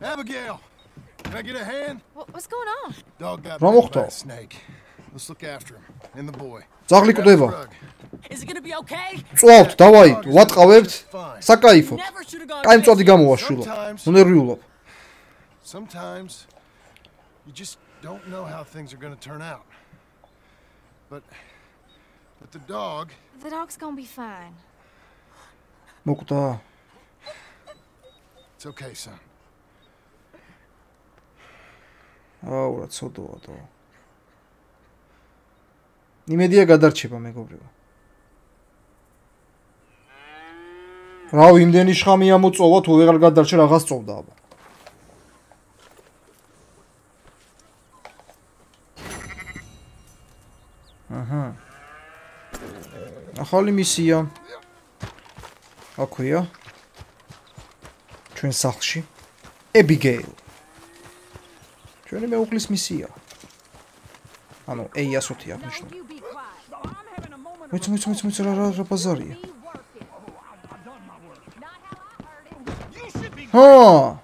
[SPEAKER 3] Abigail, can I get a hand?
[SPEAKER 7] What, what's going on?
[SPEAKER 3] Dog got
[SPEAKER 1] რა
[SPEAKER 3] by
[SPEAKER 1] მოხდა?
[SPEAKER 3] a snake. Let's look after him and the boy.
[SPEAKER 1] ძაღლი
[SPEAKER 3] the
[SPEAKER 1] კვდება.
[SPEAKER 10] Is it gonna be okay?
[SPEAKER 1] წვალთ დავაი ვატყავებთ საკაიფოდ კაი მწოდი
[SPEAKER 10] fishing.
[SPEAKER 1] გამოვა შვილო უნერვიულობ
[SPEAKER 3] Sometimes you just don't know how things are going to turn out. But with the dog,
[SPEAKER 7] The dog's gonna be fine.
[SPEAKER 1] მოკვდა
[SPEAKER 3] it's okay, son.
[SPEAKER 1] აუ რა ცოდოა დო იმედია გადარჩება მეგობრებო რავ იმდენი შხამი ამოწოვა თუ ვეღარ გადარჩა რაღაც წოვდა აბა აჰა. ახალი მისია. აქვია ჩვენ სახლში. ებიგეილ ჩვენი მეუღლის მისია. ანუ ეიასოთი აღნიშნული მოიც მოიც მოიც მოიც რა რა რა ბაზარია? ჰა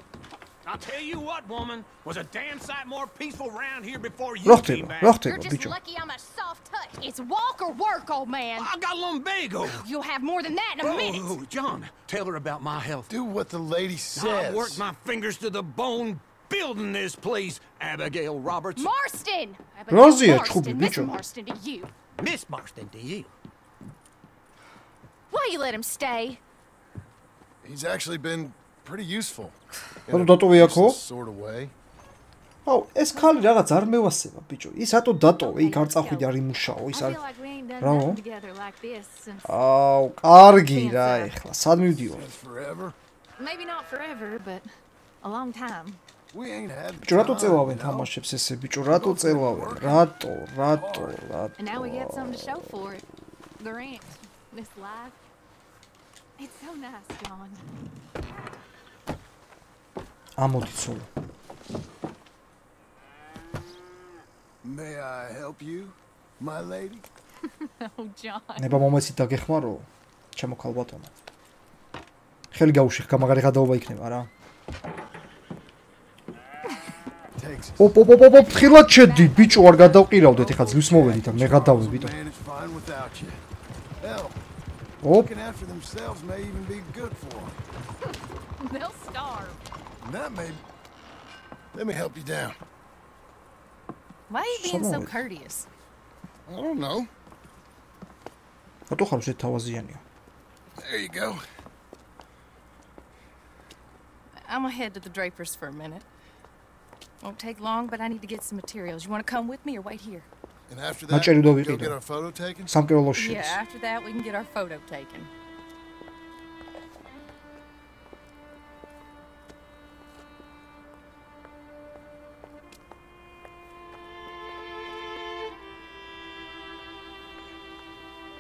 [SPEAKER 10] I'll tell you what, woman, was a damn sight more peaceful round here before you came back.
[SPEAKER 8] You're just lucky I'm a. It's walk or work, old man.
[SPEAKER 10] I got lumbago.
[SPEAKER 8] You'll have more than that in a minute.
[SPEAKER 10] Oh, John, tell her about my health.
[SPEAKER 3] Do what the lady says.
[SPEAKER 10] I worked my fingers to the bone building this place, Abigail Roberts.
[SPEAKER 8] Marston!
[SPEAKER 1] Abigail
[SPEAKER 8] Marston,
[SPEAKER 1] Marston,
[SPEAKER 8] Miss Marston to you.
[SPEAKER 10] Miss Marston to you.
[SPEAKER 8] Why you let him stay?
[SPEAKER 3] He's actually been pretty useful.
[SPEAKER 1] In a
[SPEAKER 3] sort of way.
[SPEAKER 1] აუ ეს ხალი რაღაც არ მევასება ბიჭო. ის რატო დატოვე? იქ არ წახვიდე არ იმუშაო ის არ
[SPEAKER 7] since
[SPEAKER 1] აუ კარგი რა ეხლა სად მივდიო
[SPEAKER 7] maybe not forever, but a long time.
[SPEAKER 1] Ბიჭო რატო წელავენ თამაშებს ესე ბიჭო? რატო წელავენ? რატო რატო
[SPEAKER 7] And now we
[SPEAKER 1] რატო
[SPEAKER 7] something to show for it. The ranch, this life. It's so nice, John.
[SPEAKER 1] ამოდი ცოლო
[SPEAKER 3] May I help you, my lady?
[SPEAKER 7] Oh, John.
[SPEAKER 1] ნება მომეცით დაგეხმარო ჩემო ქალბატონო ხელი გაუშვი გამაგარი გადაობა იქნება რა
[SPEAKER 3] us.
[SPEAKER 1] ოპ ოპ ოპ ოპ ხილად შედი ბიჭო არ გადავყირავდეთ ეხლა ძლივს მოვედით მე
[SPEAKER 3] you. Hell,
[SPEAKER 1] ოპ
[SPEAKER 3] looking after themselves may even be good for them.
[SPEAKER 7] They'll starve.
[SPEAKER 3] That may. Let me help you down.
[SPEAKER 7] Why are you being so courteous?
[SPEAKER 3] I don't know.
[SPEAKER 1] No to chodź, Tawazijania.
[SPEAKER 3] There you go.
[SPEAKER 7] I'm gonna head to the draper's for a minute. Won't take long, but I need to get some materials. You want to come with me or wait here?
[SPEAKER 3] And after that,
[SPEAKER 1] we
[SPEAKER 3] can
[SPEAKER 1] go
[SPEAKER 3] get our photo taken?
[SPEAKER 1] Sam
[SPEAKER 7] Yeah, after that we can get our photo taken.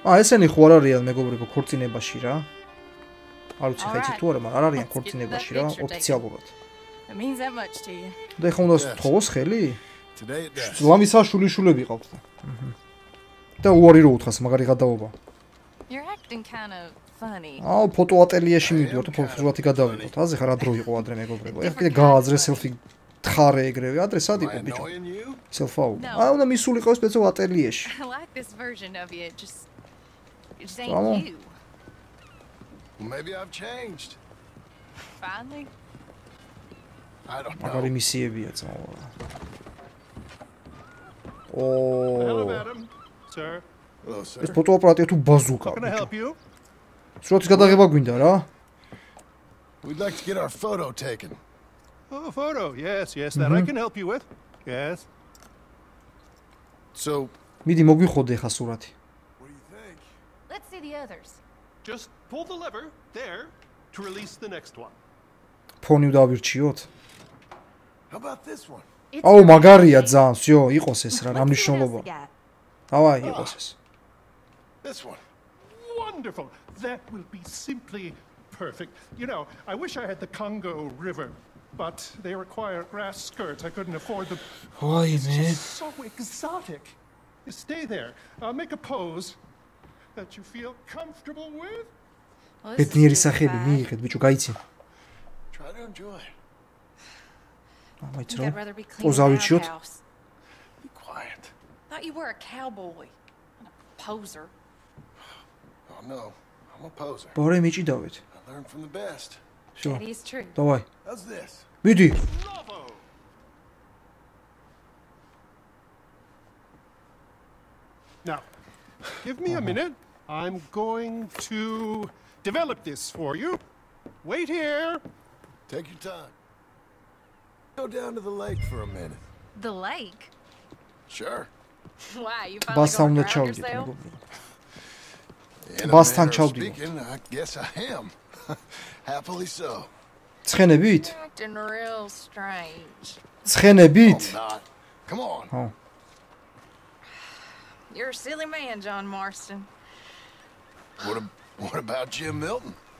[SPEAKER 1] ა ესენი ხო არ არიან მეგობრებო ქორწინებაში რა? არ ვიცი ხა იცი თუ არა მაგრამ არ არიან ქორწინებაში რა ოფიციალურად. და ეხლა უნდა
[SPEAKER 3] Yes.
[SPEAKER 1] თხოვოს ხელი? ლამისა შული შულები ყავთ და. და უარი რო უთხრას მაგარი გადაობა. აუ ფოტო ატელიეში მივდივართ და ფოტოსურათი გადავიღოთ. აზე ხარ ადრო იყო ადრე მეგობრებო. ეხლა კიდე გააძრე სელფი თხარე ეგრევე. ადრე სად იყო ბიჭო? სელფაუ
[SPEAKER 7] No.
[SPEAKER 1] აა უნდა მისულიყო სპეციალ ატელიეში
[SPEAKER 7] like this version of you. It just, ain't
[SPEAKER 1] Bravo.
[SPEAKER 7] you.
[SPEAKER 3] Well, maybe I've changed.
[SPEAKER 7] Finally.
[SPEAKER 3] I don't know.
[SPEAKER 1] მისიებია წავა
[SPEAKER 12] Hello,
[SPEAKER 1] ო
[SPEAKER 12] madam. Sir,
[SPEAKER 3] Hello,
[SPEAKER 1] ეს
[SPEAKER 3] sir.
[SPEAKER 1] ფოტოაპარატია თუ ბაზუკა
[SPEAKER 12] can I help you?
[SPEAKER 1] სურათის გადაღება გვინდა რა
[SPEAKER 3] We'd like to get our photo taken.
[SPEAKER 12] Oh, a photo. Yes, yes, that I
[SPEAKER 1] Mhm.
[SPEAKER 12] can help you with. Yes.
[SPEAKER 3] So,
[SPEAKER 1] მიდი მოგვიხოდე ხა სურათი
[SPEAKER 7] Let's see the others.
[SPEAKER 12] Just pull the lever there to release the next one.
[SPEAKER 1] Փոնի ու
[SPEAKER 3] How about this one?
[SPEAKER 1] Օ,
[SPEAKER 7] մագարիա
[SPEAKER 1] ձանս, յո, იყოს ეს რა,
[SPEAKER 7] նամნიშնულობა։
[SPEAKER 1] Հավայ, იყოს ეს։
[SPEAKER 3] This one.
[SPEAKER 12] Wonderful. That will be simply perfect. You know, I wish I had the Congo River, but they require grass skirts. I couldn't afford them.
[SPEAKER 1] Why, man?
[SPEAKER 12] So exotic. Stay there. Make a pose that you feel comfortable with.
[SPEAKER 1] ბედნიერი სახეები მიიღეთ, ბიჭო, გაიცი.
[SPEAKER 3] Try to enjoy it.
[SPEAKER 1] მაიც
[SPEAKER 7] I'd
[SPEAKER 1] რომ
[SPEAKER 7] rather be clean
[SPEAKER 1] პოზა
[SPEAKER 7] around
[SPEAKER 1] ავიჩიოთ.
[SPEAKER 7] house.
[SPEAKER 3] Be quiet.
[SPEAKER 7] Thought you were a cowboy, not a poser.
[SPEAKER 3] Oh no, I'm a poser.
[SPEAKER 1] ბორე მიჭიდავეთ.
[SPEAKER 3] I learned from the best.
[SPEAKER 1] Всё.
[SPEAKER 7] That is true.
[SPEAKER 1] დავაი.
[SPEAKER 3] How's this?
[SPEAKER 1] მიდი.
[SPEAKER 12] Now, give me a minute. I'm going to develop this for you. Wait here.
[SPEAKER 3] Take your time. Go down to the lake for a minute.
[SPEAKER 7] The lake?
[SPEAKER 3] Sure.
[SPEAKER 7] Why, you
[SPEAKER 1] Bastan
[SPEAKER 3] da çaldı
[SPEAKER 1] Bastan çaldı.
[SPEAKER 3] Speaking, I guess I am. Happily so.
[SPEAKER 1] Traîne but.
[SPEAKER 7] Acting real strange.
[SPEAKER 3] Traîne but. Come on.
[SPEAKER 1] Oh.
[SPEAKER 7] You're a silly man, John Marston.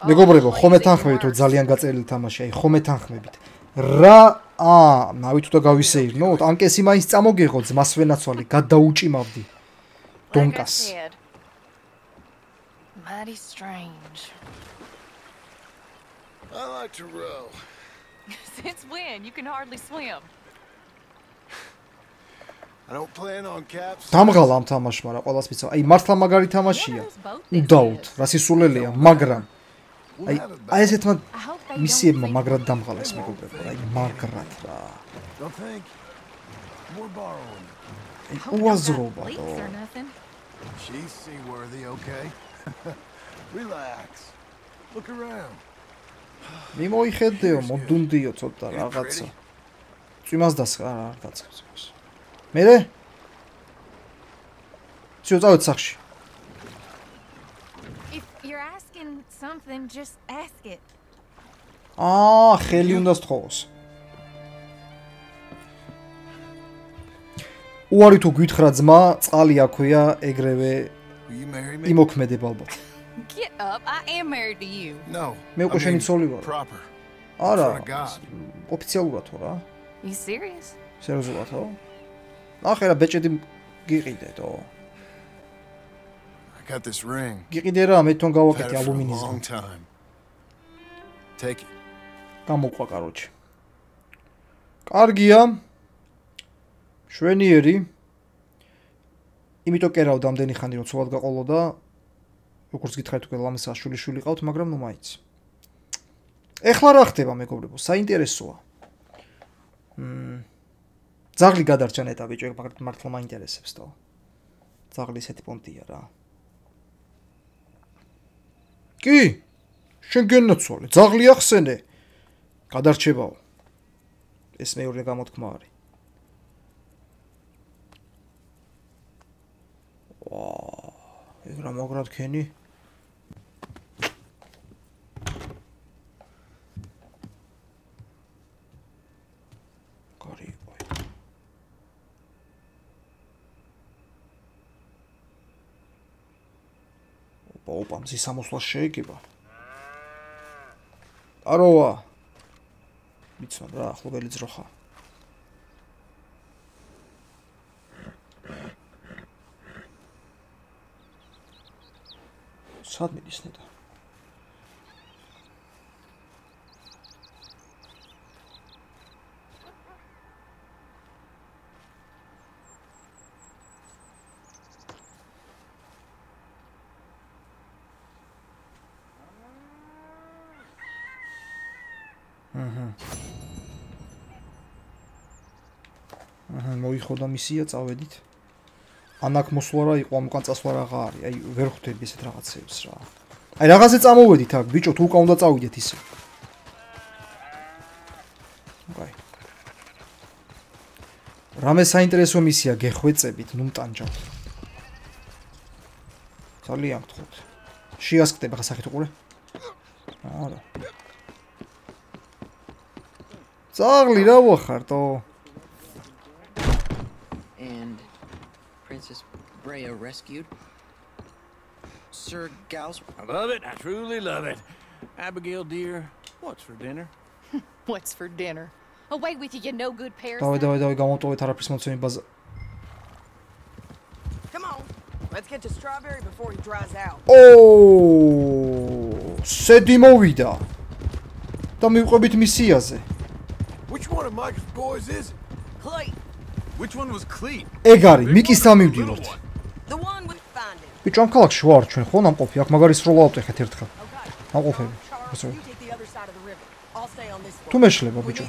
[SPEAKER 1] მეგობრებო, ხომე თანხმებით რომ ძალიან გაწერილი თამაში, აი ხომე თანხმებით. რა აა, ნავით უნდა გავისეირნოთ? ანკესი მაინც წამოგეღო ძმას ვენაცვალი, გადაუჭიმავდი. Დონკას.
[SPEAKER 7] mighty strange.
[SPEAKER 3] I like to row.
[SPEAKER 7] Since when? You can hardly swim.
[SPEAKER 3] I don't plan on caps.
[SPEAKER 1] დამღალა ამ თამაშმა რა, ყველას მიცავ. აი მართლა მაგარი თამაშია. უდაოდ, რა სისულელეა, მაგრამ აი აი ესეთმა მისიებმა მაგრად დამღალა ეს მეგობრებო, აი მაგრად რა. Უაზრობა
[SPEAKER 7] nothing.
[SPEAKER 3] She's seaworthy, okay? Relax. Look around.
[SPEAKER 1] მიმოიხედეო, მოდუნდიო ცოტა რაღაცა. წვიმას დასხა რა არ დაწყებს. მერე? всё, წავედ სახში.
[SPEAKER 7] If you're asking something, just ask it.
[SPEAKER 1] აა, ხელი უნდა სთხოვოს. უარი თუ გითხრა ძმა, წყალი აქვეა, ეგრევე
[SPEAKER 3] Will you marry me?
[SPEAKER 1] იმოქმედებ ალბათ.
[SPEAKER 7] Get up. I am married to you.
[SPEAKER 3] No.
[SPEAKER 1] მე უკვე
[SPEAKER 3] I
[SPEAKER 1] შენი
[SPEAKER 3] mean,
[SPEAKER 1] ცოლი ვარ.
[SPEAKER 3] Proper.
[SPEAKER 1] არა.
[SPEAKER 3] In front of God.
[SPEAKER 1] ოფიციალურად ხო რა?
[SPEAKER 7] You serious?
[SPEAKER 1] სერიოზულად ხო? ნახე რა ბეჭედი გიყიდეთო.
[SPEAKER 3] I got this ring.
[SPEAKER 1] გიყიდე რა, მე თვითონ გავაკეთე ალუმინიზმი.
[SPEAKER 3] Take it.
[SPEAKER 1] გამოყვა კაროჩი. კარგია. შვენიერი. იმიტომ კერავ დამდენი ხანი რომ ცოლად გაყოლო და როგორც გითხარით უკვე ლამის შვილი შვილი ყავთ, მაგრამ ნუ მაიც. ეხლა რა ხდება მეგობრებო? საინტერესოა. მმ ზაღლი გადარჩა ნეტა ბიჭო, მაგრამ მართლა მაინტერესებს თო. ზაღლი ესეთი პონტია რა. კი. შენ გენაცვალე, ზაღლი ახსენე. გადარჩებაო. ეს მეორე გამოთქმა არის. ვაა, ეგ რა მაგრად ქენი? კარი იყო. ოპა, ოპა, მზის ამოსვლა შეეგება. აროა. მიცნობ რა, ახლობელი ძროხა. სად მიდის ნეტა? აჰა. აჰა, მოიხოდა მისია, წავედით. ანაკ მოსვლა რა იყო, ამ უკან წასვლა რაღა არის. აი, ვერ ხვდები ესეთ რაღაცებს რა. აი, რაღაცე წამოვედით აქ, ბიჭო, თუ უკან უნდა წავიდეთ ისე. აი. რამე საინტერესო მისია გეხვეწებით, ნუ მტანჯავ. ძალიან გთხოვთ. შეასკდება ხა სახით უყურე? არა. ზაღლი რა ვახარტო?
[SPEAKER 11] rescued. Sir Gals...
[SPEAKER 10] I love it. I truly love it. Abigail, dear, what's for dinner?
[SPEAKER 7] what's for dinner? Away with you, you no good parasite.
[SPEAKER 1] Давай, давай, давай, to той тара присмотри своими база.
[SPEAKER 9] Come on. Let's get to strawberry before he dries out.
[SPEAKER 1] Oh, седи мовида. და მივყვებით მისიაზე.
[SPEAKER 10] Which one of my boys is it?
[SPEAKER 9] Clay.
[SPEAKER 5] Which one was Clee?
[SPEAKER 1] ეგ არის, მიკის
[SPEAKER 9] სამივდივართ.
[SPEAKER 1] ბიჭო, ამ ქალაქში ვარ ჩვენ, ხო, ნამყოფი, აქ მაგარი სროლა ავტეხეთ ერთხელ. ნამყოფები. თუ მეშლება, ბიჭო.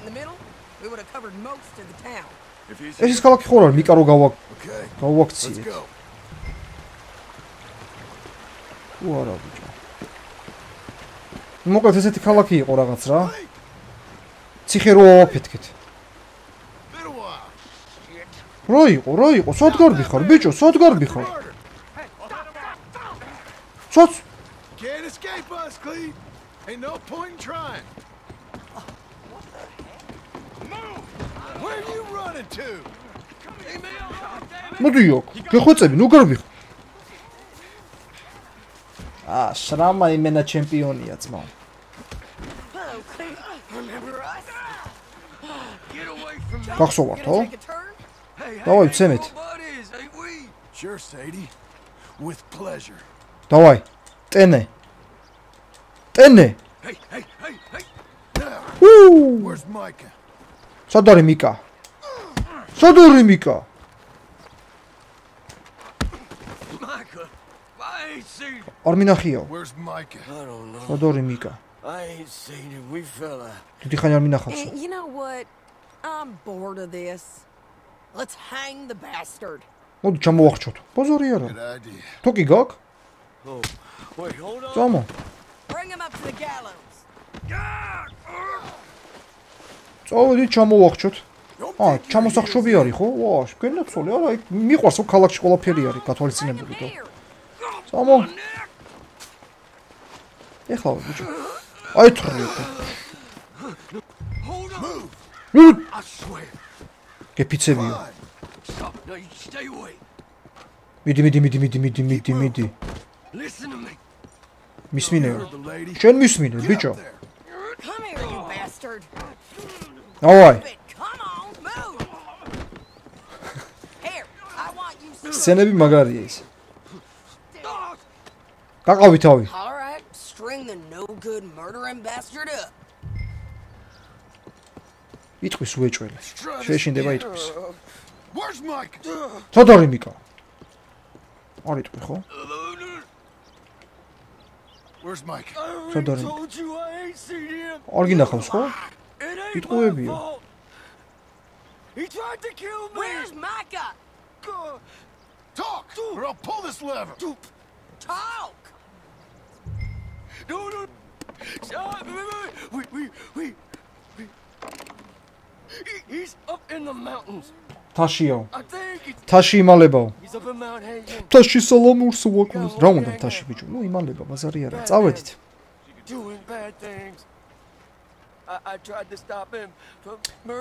[SPEAKER 1] ეს ის ქალაქი ხო არ არის, მიკა რო გავა
[SPEAKER 10] Okay.
[SPEAKER 1] გავაქციეთ.
[SPEAKER 10] Let's go.
[SPEAKER 1] თუ არა, ბიჭო. მოკლედ ესეთი ქალაქი იყო რაღაც რა. ციხე რო ავაფეთქეთ.
[SPEAKER 10] While.
[SPEAKER 1] რა იყო, რა იყო? სად გარბი ხარ, ბიჭო, სად გარბი სად?
[SPEAKER 10] Can't escape us, Cleve. Ain't no point in trying. Move! Where are you running to?
[SPEAKER 1] მოდი იქ. გეხვეწები, ნუ გარბი აა, შრამა იმენა ჩემპიონია ძმა.
[SPEAKER 9] Hello, Clay. Remember us? Get away from me.
[SPEAKER 1] გახსოვართ, ხო?
[SPEAKER 9] Take a turn?
[SPEAKER 1] დავай, ვცემეთ.
[SPEAKER 10] buddies, ain't we? Sure, Sadie. With pleasure. Hey, hey, hey!
[SPEAKER 1] უ!
[SPEAKER 10] Where's Micah?
[SPEAKER 1] სად არის მიკა? სად არის მიკა?
[SPEAKER 10] Micah! I ain't seen him.
[SPEAKER 1] არ მინახიაო.
[SPEAKER 10] Where's Micah? I don't know.
[SPEAKER 1] სად არის მიკა?
[SPEAKER 10] I ain't seen him. We fell out.
[SPEAKER 1] დიდი ხანი არ მინახავსო.
[SPEAKER 9] Eh, you know what? I'm bored of this. Let's hang the bastard.
[SPEAKER 1] მოდი ჩამოვახჩოთ. ბოზარი არა.
[SPEAKER 10] Good idea.
[SPEAKER 1] თუ კი გაკ?
[SPEAKER 10] Oh, wait, hold on.
[SPEAKER 1] წამო. Წავედი ჩამოვახჩოთ. აა, ჩამოსახშობი არის ხო? ვა, გენაცოლე არა, იქ მიყვარს ხო ქალაქში ყველაფერი არის გათვალისწინებული თო. წამო. ეხლა ბიჭო. აი თრიო. Გეფიცებიო. Მიდი, მიდი, მიდი, მიდი, მიდი, მიდი, მიდი.
[SPEAKER 10] Listen to me.
[SPEAKER 1] მისმინეო.
[SPEAKER 10] Heard the lady.
[SPEAKER 1] შენ მისმინე, ბიჭო.
[SPEAKER 9] You.
[SPEAKER 1] სცენები მაგარია ის. გაყავი თავი. Იტყვის უეჭველი. შეეშინდება იტყვის. Არის მიკა? არ იტყვი ხო?
[SPEAKER 10] Where's Micah?
[SPEAKER 1] სად არის?
[SPEAKER 10] Told you I ain't seen him.
[SPEAKER 1] არ გინახავს ხო?
[SPEAKER 10] It ain't my
[SPEAKER 1] იტყუებიო.
[SPEAKER 10] fault. He tried to kill me.
[SPEAKER 9] Where's Micah?
[SPEAKER 10] Talk, or I'll pull this lever.
[SPEAKER 9] Talk.
[SPEAKER 10] No, no. Stop. We, we, we, we. He, he's up in the mountains.
[SPEAKER 1] თაშიო.
[SPEAKER 10] It's,
[SPEAKER 1] თაში იმალებაო. თაში სალამურს ვაკუნეს. რა უნდა თაში ბიჭო? ნუ იმალება, ბაზარი არა. წავედით.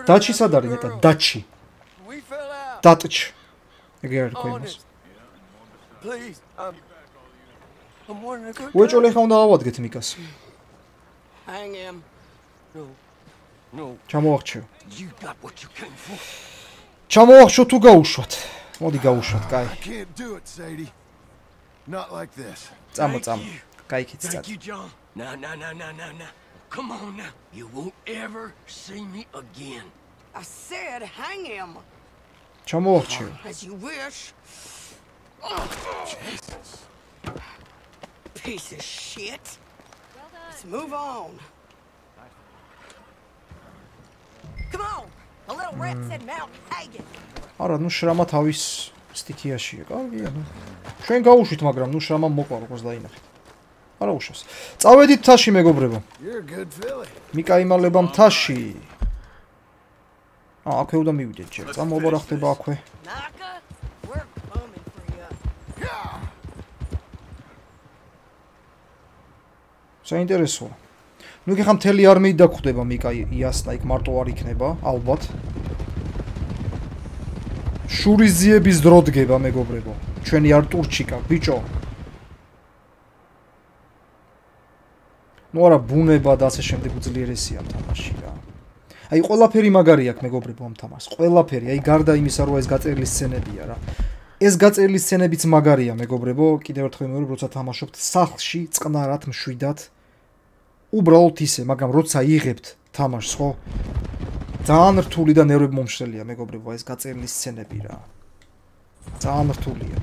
[SPEAKER 1] Დაჩი
[SPEAKER 10] that
[SPEAKER 1] სად არის მეტად? დაჩი. Დატჩ. ეგ არის ხო იმას.
[SPEAKER 10] Honest. Please, I'm. I'm wanting to go.
[SPEAKER 1] უეჭველი ხა უნდა ავადგეთ მიკას.
[SPEAKER 9] Hang him.
[SPEAKER 10] No. No.
[SPEAKER 1] ჩამოვახჩიო.
[SPEAKER 10] You got what you came for.
[SPEAKER 1] ჩამოვახშო თუ გაუშვათ. მოდი გაუშვათ, კაი.
[SPEAKER 10] I can't do it, Sadie. Not like this.
[SPEAKER 1] წამო,
[SPEAKER 10] Thank
[SPEAKER 1] წამო.
[SPEAKER 10] you.
[SPEAKER 1] კაიქით
[SPEAKER 10] Thank
[SPEAKER 1] წად.
[SPEAKER 10] you, John. Now, now, now, now, now, now. Come on now. You won't ever see me again.
[SPEAKER 9] I said hang him.
[SPEAKER 1] ჩამოვახჩიო.
[SPEAKER 9] As you wish. Oh, Jesus. Piece of shit. Let's move on. Come on.
[SPEAKER 1] Არა, ნუ შრამა თავის სტიქიაშია. კარგია, ნუ. ჩვენ გაუშვით, მაგრამ ნუ შრამა მოკვა როგორც დაინახეთ. არა უშავს. წავედით თაში მეგობრებო.
[SPEAKER 10] You're a good filly.
[SPEAKER 1] მიკა იმალება მთაში. აა, აქვე უნდა მივიდეთ ჯერ. წამოვა რა ხდება აქვე. Საინტერესოა. ნუ კი ხა მთელი არმიით დაგხვდება მიკა იასნა იქ მარტო არ იქნება, ალბათ. შურიზიების დრო დგება მეგობრებო. ჩვენი არტურჩიკა, ბიჭო. ნუ არა ბუნება და ასე შემდეგ უძლიერესია თამაში რა. აი ყველაფერი მაგარი აქვს მეგობრებო ამ თამაშს. ყველაფერი, აი გარდა იმისა, რომ ეს გაწერილი სცენებია რა. ეს გაწერილი სცენებიც მაგარია მეგობრებო, კიდევ ერთხელ მეორე როცა თამაშობთ სახლში, წყნარად, მშვიდად. უბრალოდ ისე, მაგრამ როცა იღებთ თამაშს, ხო? ძალიან რთული და ნერვები მომშრელია მეგობრებო, ეს გაწერილი სცენები რა. ძალიან რთულია.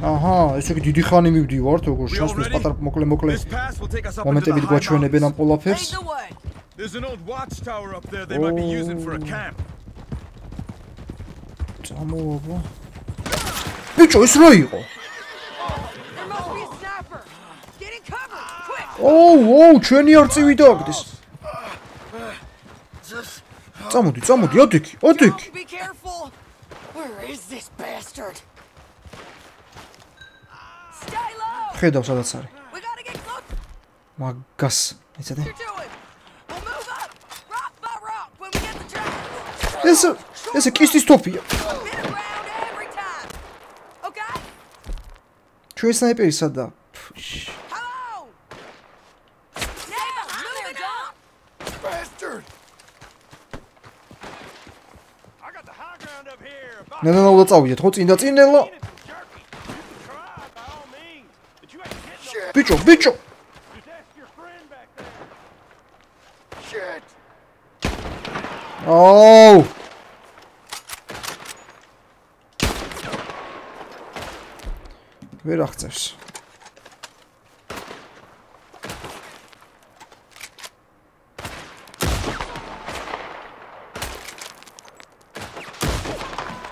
[SPEAKER 1] აჰა, ესე იგი დიდი ხანი მივდივართ, როგორ შევსმის პატარ მოკლე მოკლე. მომენტებით გვაჩვენებენ ამ ყველაფერს.
[SPEAKER 10] There's an old watchtower up there they might be using for a camp.
[SPEAKER 1] წამოვა. ბიჭო, ეს რა იყო? ოუ, ოუ, ჩვენი არწივი დააგდეს. წამოდი, წამოდი?
[SPEAKER 9] Stay low.
[SPEAKER 1] ხედავ სადაც არის. Მაგას, ეცადე.
[SPEAKER 9] You're doing. We'll move up. Rock by rock when we get the track.
[SPEAKER 1] ეს ეს კისტის თოფია.
[SPEAKER 9] Bit around every time. Okay?
[SPEAKER 1] ჩვენ სნაიპერი სადა?
[SPEAKER 9] Hello. Now, move it up.
[SPEAKER 3] Bastard!
[SPEAKER 10] I got the high ground up here. About
[SPEAKER 1] ნანა უნდა წავიდეთ, ხო წინ და წინელა. ბიჭო, ბიჭო.
[SPEAKER 3] Shit!
[SPEAKER 1] აუ. ვერ აღწევს.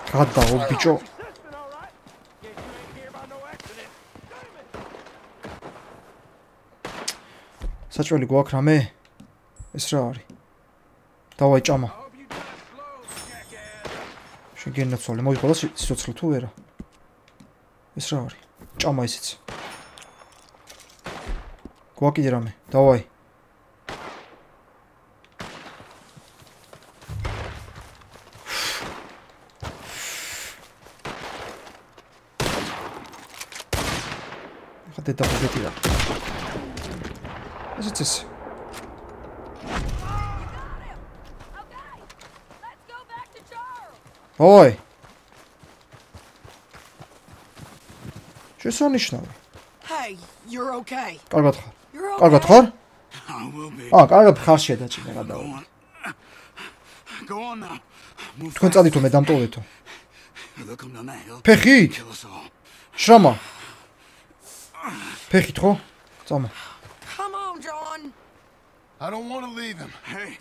[SPEAKER 1] გადაო ბიჭო. საჭველი გვაქვს რამე? ეს რა არის? დავაი ჭამა. შეგენაცვალე, მოიყოლა სიცოცხლე თუ ვერა? ეს რა არის? ჭამა ისიც. გვაკიდე რამე? დავაი. ხადე დაბაგეთი რა. ესეც ეს. ой შესანიშნავი.
[SPEAKER 9] Hey, you're okay.
[SPEAKER 1] კარგად ხარ. კარგად ხარ? აა კარგად ხარ შედაჭინა გადავა
[SPEAKER 5] Go on. Now.
[SPEAKER 1] Თქვენ წადითო მე დამტოვეთო ფეხით! შრამა ფეხით ხო წამა
[SPEAKER 9] Come on, John.
[SPEAKER 3] I don't want to leave him.
[SPEAKER 5] Hey,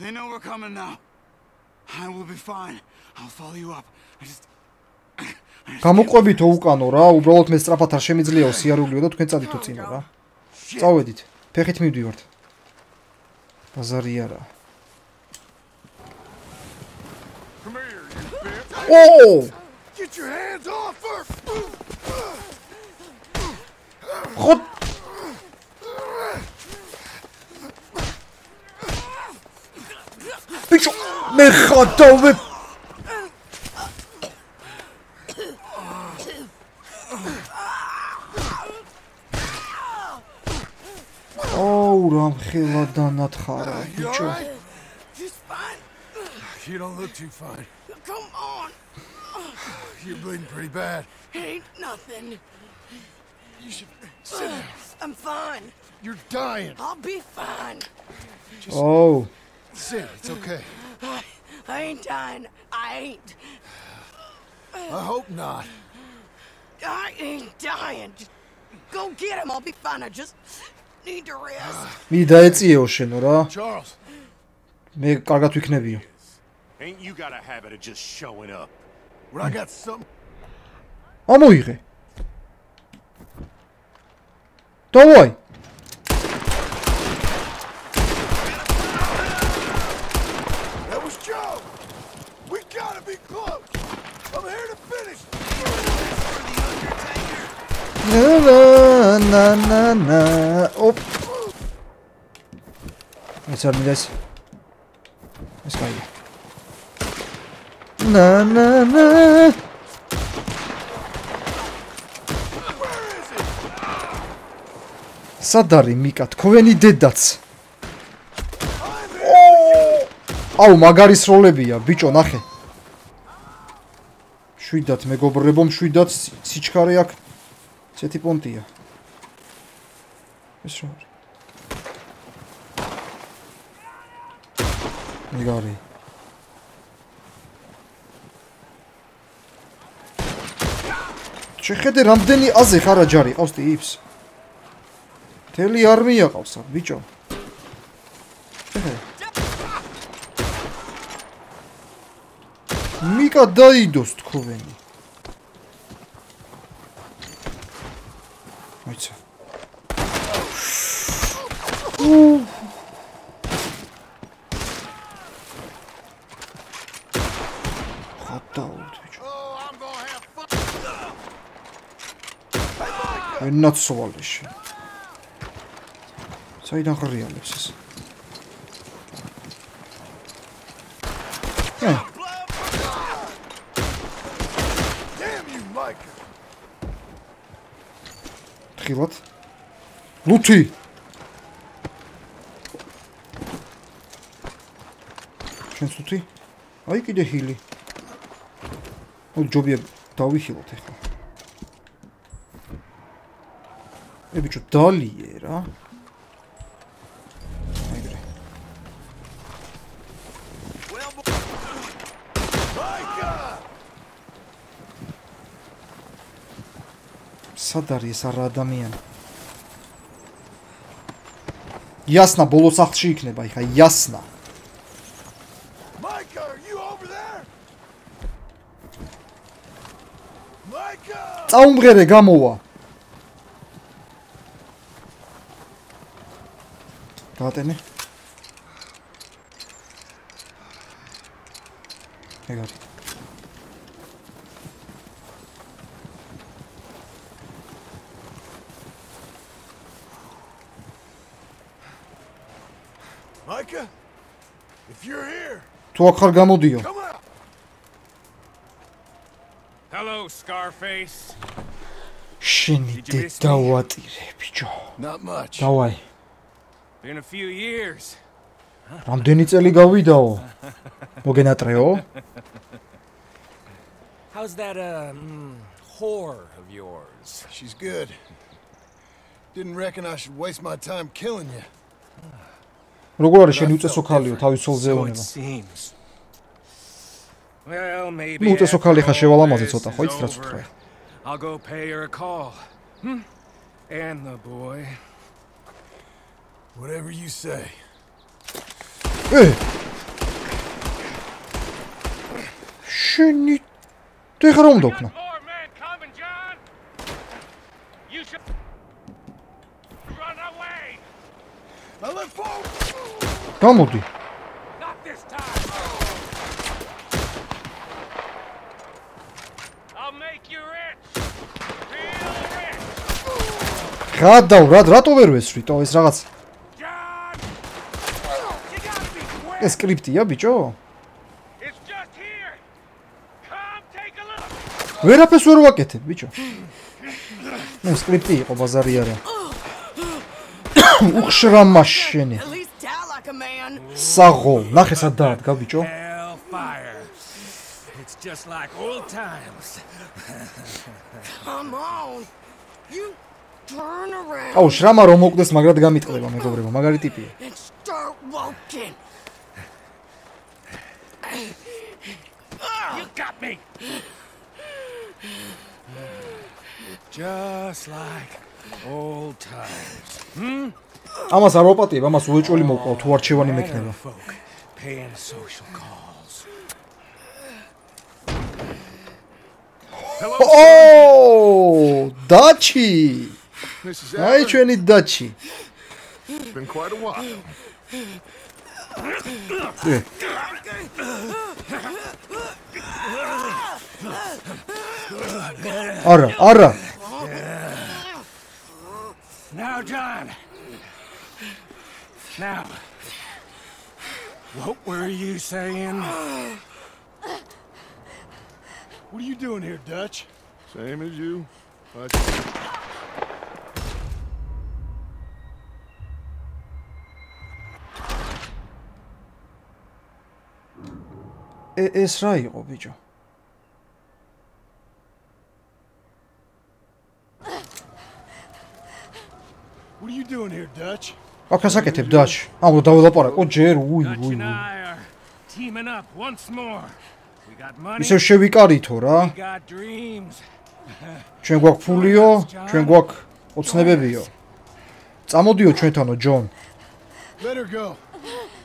[SPEAKER 5] they know we're coming now. I will be fine. I'll follow you up. I just
[SPEAKER 1] გამოყვებითო უკანო რა უბრალოდ მე სწრაფად არ შემიძლიაო სიარულიო და თქვენ წადითო წინა რა წავედით ფეხით მივდივართ ბაზარი არა ო
[SPEAKER 3] Get your hands off her!
[SPEAKER 1] God. Pixel. Megatowip. Oh, dan gillen dan dat gaat.
[SPEAKER 3] You don't look too fine.
[SPEAKER 9] Come on.
[SPEAKER 3] You're bleeding pretty bad.
[SPEAKER 9] Ain't nothing.
[SPEAKER 3] You should sit down.
[SPEAKER 9] I'm fine.
[SPEAKER 3] You're dying.
[SPEAKER 9] I'll be fine.
[SPEAKER 1] ოუ
[SPEAKER 3] Sit. It's okay.
[SPEAKER 9] I, I ain't dying. I ain't.
[SPEAKER 3] I hope not.
[SPEAKER 9] I ain't dying. Just go get him. I'll be fine. I just need to rest.
[SPEAKER 1] մի დაეწიეო შენო რა
[SPEAKER 3] Charles.
[SPEAKER 1] მე კარგად ვიქნებიო
[SPEAKER 13] Ain't you got a habit of just showing up?
[SPEAKER 3] When I got something.
[SPEAKER 1] ამოიღე დავაი
[SPEAKER 3] That was Joe. We gotta be close. I'm here to finish.
[SPEAKER 1] ნა ნა ნა ნა ოპ ეს არ მინდა ეს ეს კაია ნა ნა ნა სად არის მიკა თქვენი დედაც. აუ მაგარის როლებია ბიჭო ნახე. შვიდათ მეგობრებო შვიდათ სიჩქარე აქ. ცეთი პონტია. ეს რა მიგარი. შეხედე რამდენი აზე ხარა ჯარი ყავს ტიპს თელი არმია ყავს ბიჭო. მიკა დაიდოს თქოვენი მოიცა ნაცვალეში. საიდან ხრიალებს ეს? ხილოთ. ლუთი. შენ ლუთი? აი კიდე ჰილი. ო ჯობია დავიხილოთ ახლა. ე ბიჭო დალიე რა. სად არის ეს არა ადამიანი? იასნა ბოლო სახლში იქნება, იხა იასნა. Micah, are you over there? Micah! წაუმღერე გამოვა. გაატენე. ეგარი. თუ აქ ხარ გამოდიო
[SPEAKER 10] Hello Scarface
[SPEAKER 1] შენი დედავატირე ბიჭო
[SPEAKER 3] Not much
[SPEAKER 1] დავაი
[SPEAKER 10] Been a few years
[SPEAKER 1] რამდენი წელი გავიდაო მოგენატრეო
[SPEAKER 10] How's that uh mm, whore of yours
[SPEAKER 3] She's good Didn't reckon I should waste my time killing you
[SPEAKER 1] როგორ არის შენი უწესო ქალიო თავის?
[SPEAKER 10] Well, maybe.
[SPEAKER 1] ნუ უწესო ქალი ხა შევალამაზე ცოტა, ხო იცით რაც უთხრა?
[SPEAKER 10] I'll go pay her a call. Hmm? And the boy.
[SPEAKER 3] Whatever you say.
[SPEAKER 1] ე შენი თუ ხარ რომ დოკნა? გამოდი. გადავ, რა რატო ვერ ვესვიტო ეს რაღაც? ეს სკრიპტია, ბიჭო? ვერაფერს ვერ ვაკეთებ, ბიჭო. ნუ სკრიპტი იყო ბაზარი არა. უხშრამაშენი. საღო, ნახე სად დაადგა ბიჭო?
[SPEAKER 10] It's just like old times.
[SPEAKER 14] Come on. You turn around.
[SPEAKER 1] აუ, შრამა რომ მოკვდეს, მაგრად გამიტყდება, მეგობრებო, მაგარი ტიპია.
[SPEAKER 14] Start walking.
[SPEAKER 10] You got me. Just like old times. Hmm?
[SPEAKER 1] ამას არ ვაპატიებ, ამას უეჭველი მოყვა, თუ არჩევანი მექნება. Oh, Dachi. აი ჩვენი
[SPEAKER 3] while.
[SPEAKER 1] არა, არა.
[SPEAKER 10] Now, John. Now, what were you saying?
[SPEAKER 3] What are you doing here, Dutch? Same as you.
[SPEAKER 1] But... Esra'yı obicam.
[SPEAKER 3] What are you doing here, Dutch?
[SPEAKER 1] აქ ასაკეთებ დაშ. აუ დაველაპარაკო ჯერ, უი, უი, ისე შევიკარითო რა. Ჩვენ გვაქვს ფულიო, ჩვენ გვაქვს ოცნებებიო. წამოდიო ჩვენთანო, ჯონ.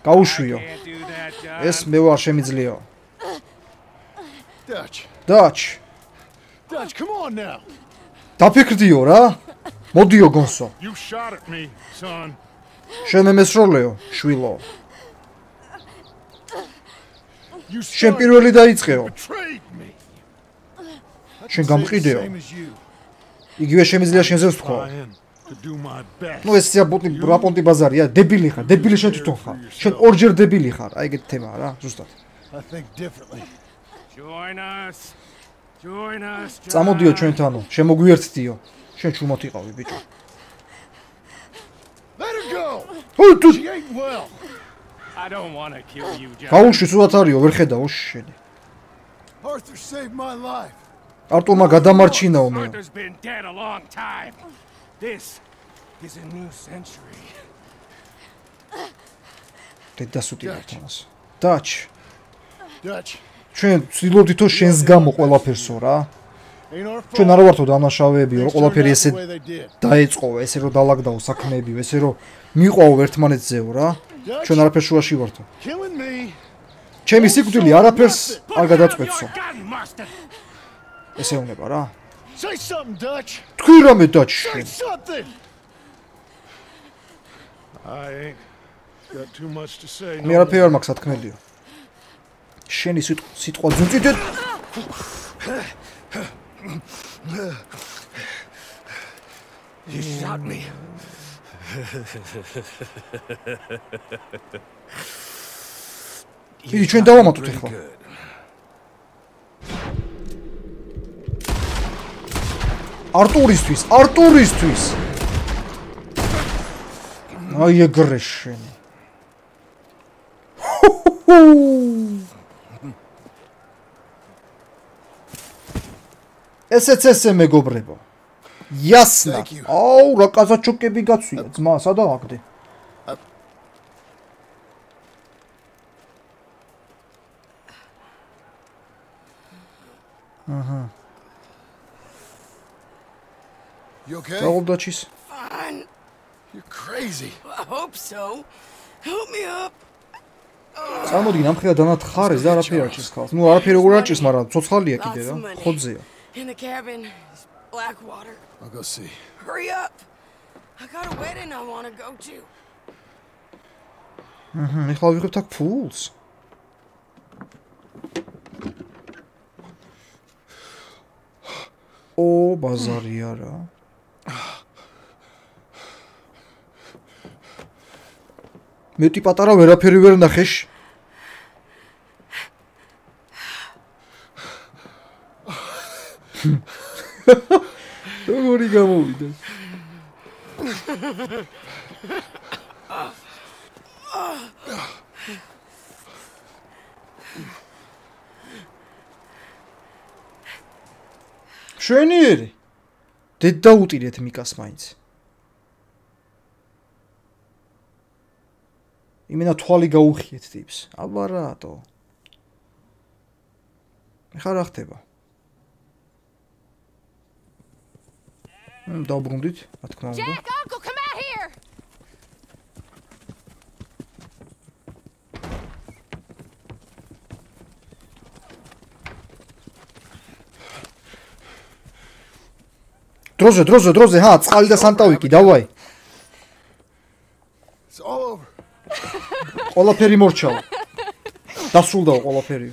[SPEAKER 1] Გაუშვიო. ეს მე ვარ შემიძლიო.
[SPEAKER 3] Dutch.
[SPEAKER 1] Dutch.
[SPEAKER 3] Dutch, come on now.
[SPEAKER 1] დაფიქრდიო რა. მოდიო გონსო.
[SPEAKER 12] You shot at me, son.
[SPEAKER 1] შენ მესროლეო, შვილო. შენ პირველი დაიწყეო. შენ გამყიდეო. იგივე შემიძლია შენზე ვთქვა. ნუ ეს ზიაბუტი ბრაპონტი ბაზარია, დებილი ხარ, დებილი შენ თვითონ ხარ. შენ ორჯერ დებილი ხარ, აი ეგეთ თემაა რა, ზუსტად. Წამოდიო ჩვენთანო, შემოგვიერთდიო. შენ ჩუმოთ იყავი, ბიჭო.
[SPEAKER 3] Let her go.
[SPEAKER 1] ой თუ
[SPEAKER 3] She ain't well.
[SPEAKER 10] I don't want to kill you, John.
[SPEAKER 1] გაუშვი სულად არისო, ვერ ხედავ შენი.
[SPEAKER 3] Arthur saved my life.
[SPEAKER 1] არტურმა გადამარჩინაო მე.
[SPEAKER 10] Arthur's been dead a long time. This is a new century.
[SPEAKER 1] დედასუტი ერთმანას. Dutch.
[SPEAKER 3] Dutch.
[SPEAKER 1] ჩვენ ვცდილობდითო შენს გამო ყველაფერსო რა. Ჩვენ არ ვართო
[SPEAKER 3] Things
[SPEAKER 1] ყველაფერი ესე დაეწყო, ესე რომ დალაგდაო საქმეებიო, ესე რომ მიყვაო ერთმანეთზეო რა. ჩვენ არაფერ შუაში ვართო. Ჩემი სიკვდილი არაფერს არ გადაწყვეტსო. Ესე უნდა რა. Თქვი რამე
[SPEAKER 3] say.
[SPEAKER 1] მე არაფერი არ მაქვს სათქმელიო. შენი სიტყვა სიტყვა ძუწიდე
[SPEAKER 10] You shot me.
[SPEAKER 1] იგი ჩვენ დავამატოთ ახლა. არტურისთვის, არტურისთვის. აი ეგრე შენი. ესეც ესე მეგობრებო. იასნა. აუ, რა კაზაჩოკები გაცვია, ძმა, სადა ვაგდე? აჰა.
[SPEAKER 3] You okay?
[SPEAKER 1] How old Dutchies?
[SPEAKER 14] Fine.
[SPEAKER 3] You're crazy.
[SPEAKER 14] I hope so. Help me up.
[SPEAKER 1] წარმოიდგინე ამ ხეა დანათხარეს და არაფერი არ ჭის ხალს. ნუ არაფერი როგორ არ ჭის, მაგრამ ცოცხალია კიდე რა. ხოძეა.
[SPEAKER 14] In the cabin. It's Blackwater.
[SPEAKER 3] I'll go see.
[SPEAKER 14] Hurry up. I got a wedding I want to go to.
[SPEAKER 1] აჰა, ეხლა ვიღებთ აქ ფულს. ო, ბაზარია რა. მეტი პატარა ვერაფერი ვერ ნახეშ. როგორი გამოვიდა? შვენიერი. დედ დაუტირეთ მიკას მაინც. იმენა თვალი გაუხიეთ ტიპს. აბა რატო? ხარ რა ხდება? მ დაუბრუნდით, რა თქმა უნდა.
[SPEAKER 8] Jack, uncle, come out here.
[SPEAKER 1] დროზე, დროზე, დროზე, ჰა, წყალი და სანტავიკი, დავაი.
[SPEAKER 3] It's all over.
[SPEAKER 1] ყველაფერი მორჩაო. დასრულდაო ყველაფერი.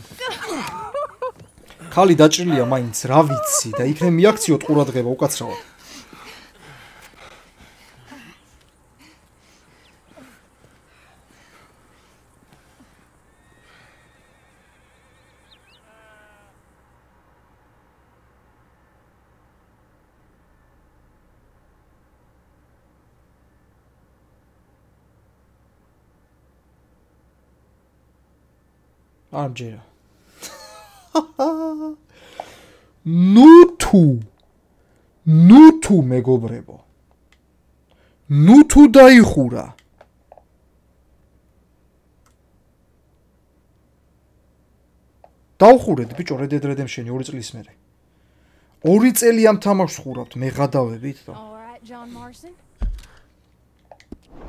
[SPEAKER 1] ხალი დაჭრილია მაინც, რა ვიცი და იქნებ მიაქციოთ ყურადღება უკაცრავად. არ მჯერა. ნუ თუ ნუ თუ მეგობრებო ნუ თუ დაიხურა დაუხურეთ ბიჭო Red Dead Redemption 2 წლის მერე. 2 წელი ამ თამაშს ხურავთ მე გადავებით და.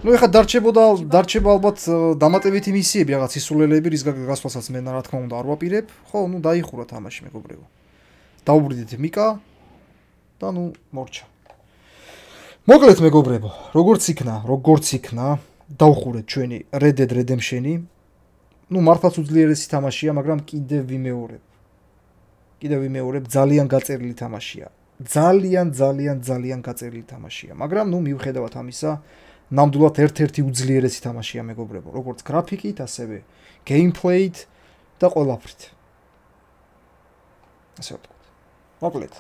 [SPEAKER 1] ну ეხა დარჩებოდა დარჩება ალბათ დამატებითი მისიები რაღაც ისულელები რის გასვლასაც მე რა თქმა უნდა არ ვაპირებ ხო ну დაიხურა თამაში მეგობრებო დაუბრიდეთ მიკა და ну მორჩა მოკლედ მეგობრებო როგორც იქნა როგორც იქნა დაუხურეთ ჩვენი Red Dead Redemption-ი ну მართლაც უძლიერესი თამაშია, მაგრამ კიდევ ვიმეორებ. კიდევ ვიმეორებ, ძალიან გაწერილი თამაშია. ძალიან ძალიან ძალიან გაწერილი თამაშია, მაგრამ ну მიუხედავად ამისა, ნამდვილად ერთ-ერთი უძლიერესი თამაშია მეგობრებო, როგორც გრაფიკით, ასევე გეიმპლეით და ყველაფრით. ასე ვთქვათ. მოკლედ,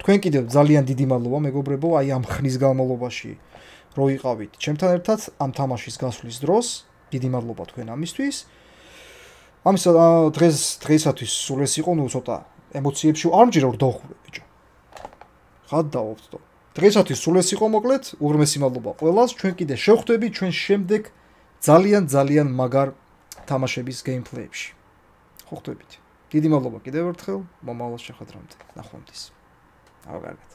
[SPEAKER 1] თქვენ კიდევ ძალიან დიდი მადლობა მეგობრებო, აი ამ ხნის განმავლობაში რო იყავით ჩემთან ერთად ამ თამაშის გასვლის დროს. დიდი მადლობა თქვენ ამისთვის. ამის დღეს დღეისათვის სულ ეს იყო ნუ ცოტა ემოციებში არ მჯერა რომ დახურე ბიჭო ხად დავობთ თო დღეისათვის სულ ეს იყო მოკლედ. უღრმესი მადლობა ყველას. ჩვენ კიდე შევხვდები ჩვენ შემდეგ ძალიან ძალიან მაგარ თამაშების გეიმპლეიებში ხო ხვდებით? დიდი მადლობა კიდევ ერთხელ. მომავალ შეხვედრამდე. ნახვამდის. აღარგეთ